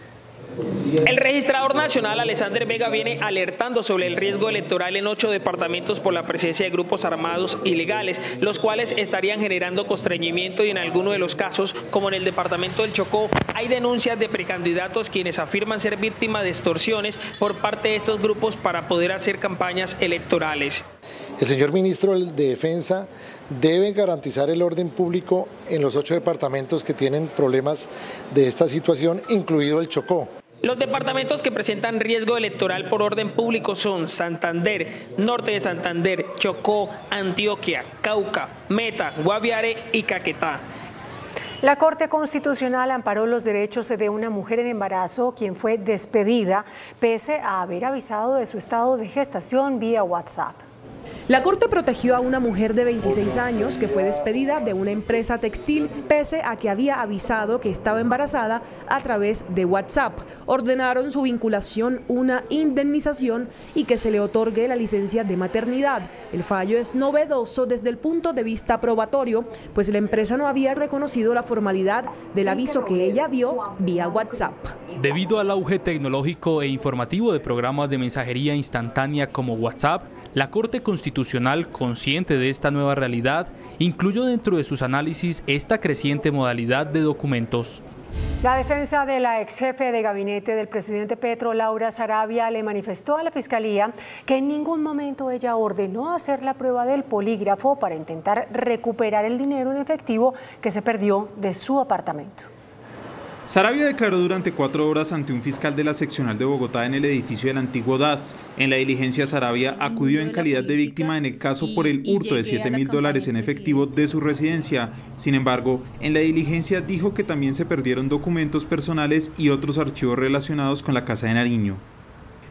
El registrador nacional Alexander Vega viene alertando sobre el riesgo electoral en ocho departamentos por la presencia de grupos armados ilegales, los cuales estarían generando constreñimiento y en algunos de los casos, como en el departamento del Chocó, hay denuncias de precandidatos quienes afirman ser víctimas de extorsiones por parte de estos grupos para poder hacer campañas electorales. El señor ministro de Defensa debe garantizar el orden público en los ocho departamentos que tienen problemas de esta situación, incluido el Chocó. Los departamentos que presentan riesgo electoral por orden público son Santander, Norte de Santander, Chocó, Antioquia, Cauca, Meta, Guaviare y Caquetá. La Corte Constitucional amparó los derechos de una mujer en embarazo quien fue despedida pese a haber avisado de su estado de gestación vía WhatsApp. La Corte protegió a una mujer de 26 años que fue despedida de una empresa textil pese a que había avisado que estaba embarazada a través de WhatsApp. Ordenaron su vinculación, una indemnización y que se le otorgue la licencia de maternidad. El fallo es novedoso desde el punto de vista probatorio, pues la empresa no había reconocido la formalidad del aviso que ella dio vía WhatsApp. Debido al auge tecnológico e informativo de programas de mensajería instantánea como WhatsApp, la Corte Constitucional, consciente de esta nueva realidad, incluyó dentro de sus análisis esta creciente modalidad de documentos. La defensa de la ex jefe de gabinete del presidente Petro, Laura Sarabia, le manifestó a la Fiscalía que en ningún momento ella ordenó hacer la prueba del polígrafo para intentar recuperar el dinero en efectivo que se perdió de su apartamento. Sarabia declaró durante cuatro horas ante un fiscal de la seccional de Bogotá en el edificio del antiguo DAS. En la diligencia, Sarabia acudió en calidad de víctima en el caso por el hurto de 7 mil dólares en efectivo de su residencia. Sin embargo, en la diligencia dijo que también se perdieron documentos personales y otros archivos relacionados con la Casa de Nariño.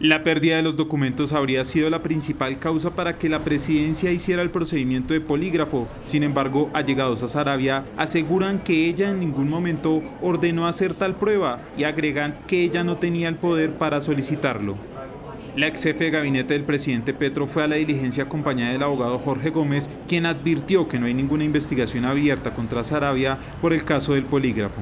La pérdida de los documentos habría sido la principal causa para que la presidencia hiciera el procedimiento de polígrafo. Sin embargo, allegados a Sarabia aseguran que ella en ningún momento ordenó hacer tal prueba y agregan que ella no tenía el poder para solicitarlo. La ex jefe de gabinete del presidente Petro fue a la diligencia acompañada del abogado Jorge Gómez, quien advirtió que no hay ninguna investigación abierta contra Sarabia por el caso del polígrafo.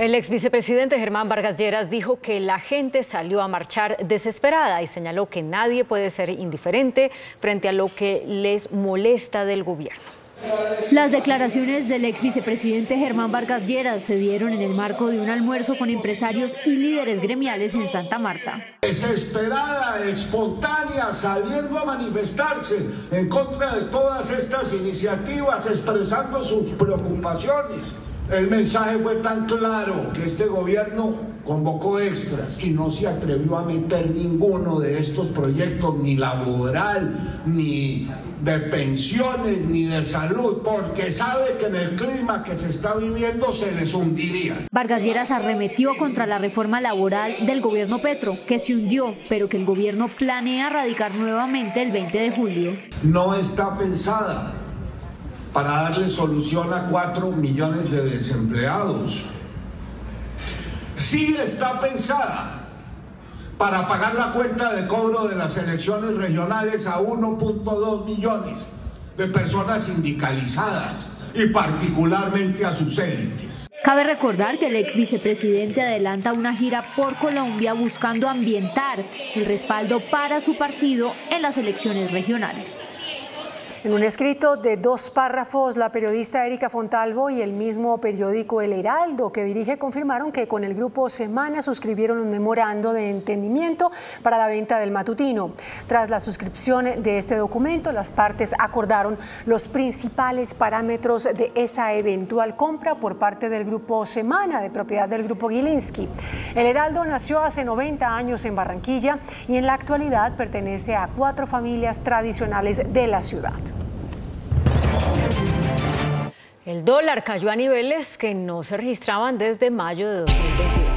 El ex vicepresidente Germán Vargas Lleras dijo que la gente salió a marchar desesperada y señaló que nadie puede ser indiferente frente a lo que les molesta del gobierno. Las declaraciones del ex vicepresidente Germán Vargas Lleras se dieron en el marco de un almuerzo con empresarios y líderes gremiales en Santa Marta. Desesperada, espontánea, saliendo a manifestarse en contra de todas estas iniciativas, expresando sus preocupaciones el mensaje fue tan claro que este gobierno convocó extras y no se atrevió a meter ninguno de estos proyectos, ni laboral, ni de pensiones, ni de salud, porque sabe que en el clima que se está viviendo se les hundiría. Vargas Lleras arremetió contra la reforma laboral del gobierno Petro, que se hundió, pero que el gobierno planea radicar nuevamente el 20 de julio. No está pensada para darle solución a cuatro millones de desempleados. Sí está pensada para pagar la cuenta de cobro de las elecciones regionales a 1.2 millones de personas sindicalizadas y particularmente a sus élites. Cabe recordar que el ex vicepresidente adelanta una gira por Colombia buscando ambientar el respaldo para su partido en las elecciones regionales. En un escrito de dos párrafos, la periodista Erika Fontalvo y el mismo periódico El Heraldo que dirige confirmaron que con el grupo Semana suscribieron un memorando de entendimiento para la venta del matutino. Tras la suscripción de este documento, las partes acordaron los principales parámetros de esa eventual compra por parte del grupo Semana, de propiedad del grupo Gilinski. El Heraldo nació hace 90 años en Barranquilla y en la actualidad pertenece a cuatro familias tradicionales de la ciudad. El dólar cayó a niveles que no se registraban desde mayo de 2022.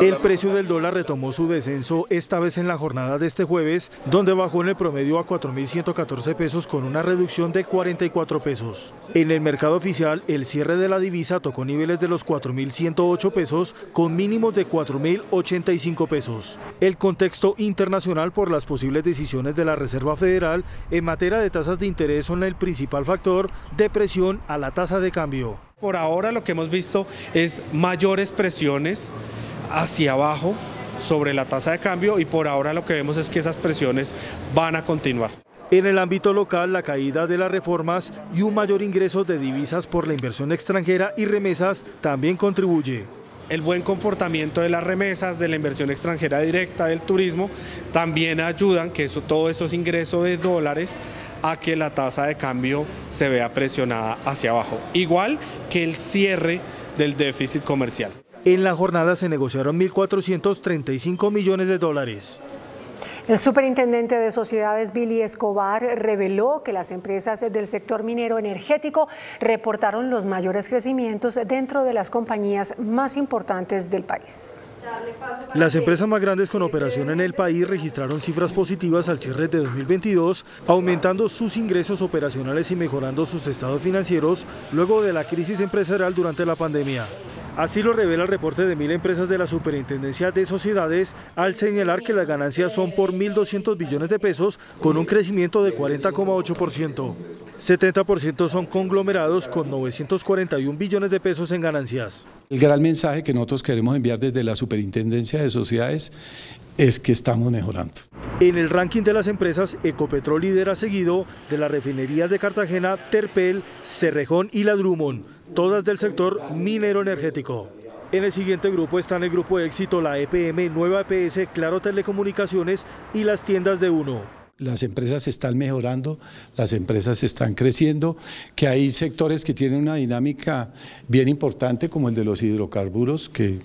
El precio del dólar retomó su descenso esta vez en la jornada de este jueves, donde bajó en el promedio a 4.114 pesos con una reducción de 44 pesos. En el mercado oficial, el cierre de la divisa tocó niveles de los 4.108 pesos con mínimos de 4.085 pesos. El contexto internacional por las posibles decisiones de la Reserva Federal en materia de tasas de interés son el principal factor de presión a la tasa de cambio. Por ahora lo que hemos visto es mayores presiones hacia abajo sobre la tasa de cambio y por ahora lo que vemos es que esas presiones van a continuar. En el ámbito local, la caída de las reformas y un mayor ingreso de divisas por la inversión extranjera y remesas también contribuye. El buen comportamiento de las remesas, de la inversión extranjera directa, del turismo, también ayudan que eso, todos esos ingresos de dólares a que la tasa de cambio se vea presionada hacia abajo, igual que el cierre del déficit comercial. En la jornada se negociaron 1.435 millones de dólares. El superintendente de sociedades Billy Escobar reveló que las empresas del sector minero energético reportaron los mayores crecimientos dentro de las compañías más importantes del país. Las empresas más grandes con operación en el país registraron cifras positivas al cierre de 2022, aumentando sus ingresos operacionales y mejorando sus estados financieros luego de la crisis empresarial durante la pandemia. Así lo revela el reporte de mil empresas de la Superintendencia de Sociedades al señalar que las ganancias son por 1.200 billones de pesos con un crecimiento de 40,8%. 70% son conglomerados con 941 billones de pesos en ganancias. El gran mensaje que nosotros queremos enviar desde la Superintendencia de Sociedades es que estamos mejorando. En el ranking de las empresas, Ecopetrol lidera seguido de las refinerías de Cartagena, Terpel, Cerrejón y La Drummond todas del sector minero energético. En el siguiente grupo están el grupo de éxito, la EPM, Nueva EPS, Claro Telecomunicaciones y las tiendas de Uno. Las empresas están mejorando, las empresas están creciendo, que hay sectores que tienen una dinámica bien importante como el de los hidrocarburos, que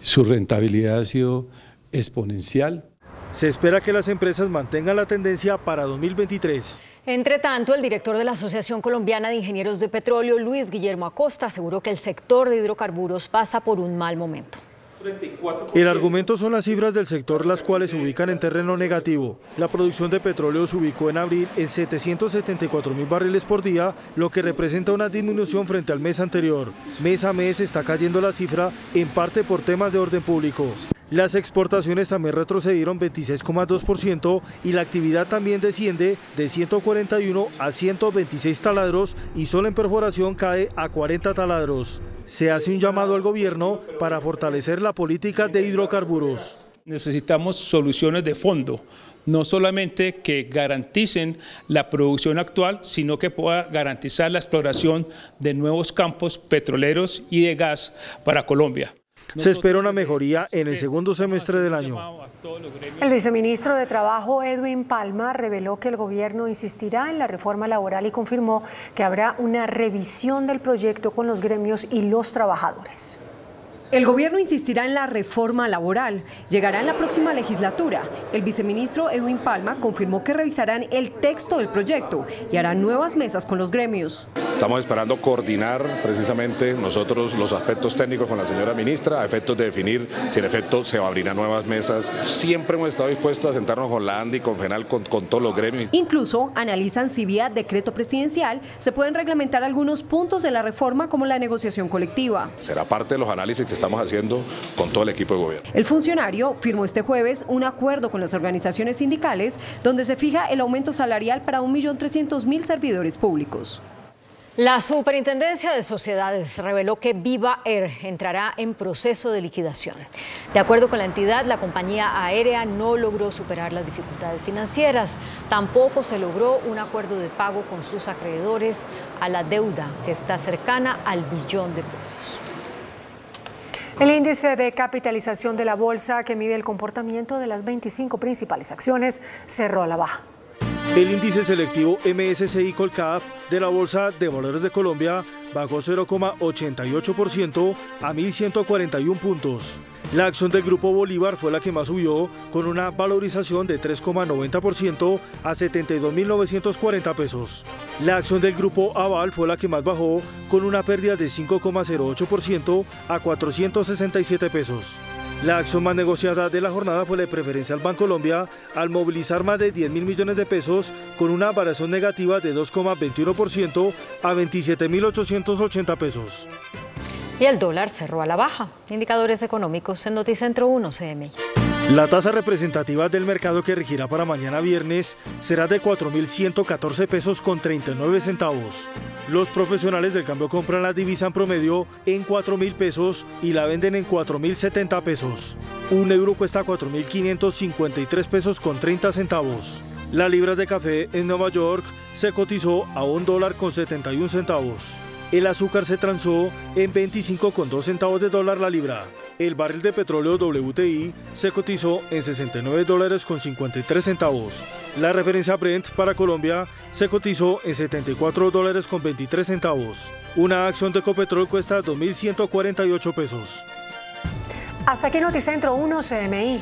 su rentabilidad ha sido exponencial. Se espera que las empresas mantengan la tendencia para 2023. Entre tanto, el director de la Asociación Colombiana de Ingenieros de Petróleo, Luis Guillermo Acosta, aseguró que el sector de hidrocarburos pasa por un mal momento. El argumento son las cifras del sector, las cuales se ubican en terreno negativo. La producción de petróleo se ubicó en abril en 774 mil barriles por día, lo que representa una disminución frente al mes anterior. Mes a mes está cayendo la cifra, en parte por temas de orden público. Las exportaciones también retrocedieron 26,2% y la actividad también desciende de 141 a 126 taladros y solo en perforación cae a 40 taladros. Se hace un llamado al gobierno para fortalecer la política de hidrocarburos. Necesitamos soluciones de fondo, no solamente que garanticen la producción actual, sino que pueda garantizar la exploración de nuevos campos petroleros y de gas para Colombia. Se espera una mejoría en el segundo semestre del año. El viceministro de Trabajo, Edwin Palma, reveló que el gobierno insistirá en la reforma laboral y confirmó que habrá una revisión del proyecto con los gremios y los trabajadores. El gobierno insistirá en la reforma laboral. Llegará en la próxima legislatura. El viceministro Edwin Palma confirmó que revisarán el texto del proyecto y harán nuevas mesas con los gremios. Estamos esperando coordinar precisamente nosotros los aspectos técnicos con la señora ministra a efectos de definir si en efecto se abrirán nuevas mesas. Siempre hemos estado dispuestos a sentarnos con la ANDI, con FENAL, con, con todos los gremios. Incluso analizan si vía decreto presidencial se pueden reglamentar algunos puntos de la reforma como la negociación colectiva. Será parte de los análisis que estamos haciendo con todo el equipo de gobierno. El funcionario firmó este jueves un acuerdo con las organizaciones sindicales donde se fija el aumento salarial para 1.300.000 servidores públicos. La Superintendencia de Sociedades reveló que Viva Air entrará en proceso de liquidación. De acuerdo con la entidad, la compañía aérea no logró superar las dificultades financieras. Tampoco se logró un acuerdo de pago con sus acreedores a la deuda, que está cercana al billón de pesos. El índice de capitalización de la bolsa que mide el comportamiento de las 25 principales acciones cerró a la baja. El índice selectivo MSCI Colcap de la Bolsa de Valores de Colombia bajó 0,88% a 1.141 puntos. La acción del Grupo Bolívar fue la que más subió, con una valorización de 3,90% a 72.940 pesos. La acción del Grupo Aval fue la que más bajó, con una pérdida de 5,08% a 467 pesos. La acción más negociada de la jornada fue la preferencia al Bancolombia al movilizar más de 10 mil millones de pesos con una variación negativa de 2,21% a 27.880 pesos. Y el dólar cerró a la baja. Indicadores económicos en Noticentro 1 CMI. La tasa representativa del mercado que regirá para mañana viernes será de 4.114 pesos con 39 centavos. Los profesionales del cambio compran la divisa en promedio en 4.000 pesos y la venden en 4.070 pesos. Un euro cuesta 4.553 pesos con 30 centavos. La libra de café en Nueva York se cotizó a un dólar con 71 centavos. El azúcar se transó en 25,2 centavos de dólar la libra. El barril de petróleo WTI se cotizó en 69 dólares con 53 centavos. La referencia Brent para Colombia se cotizó en 74 dólares con 23 centavos. Una acción de Copetrol cuesta 2.148 pesos. Hasta aquí Noticentro 1 CMI.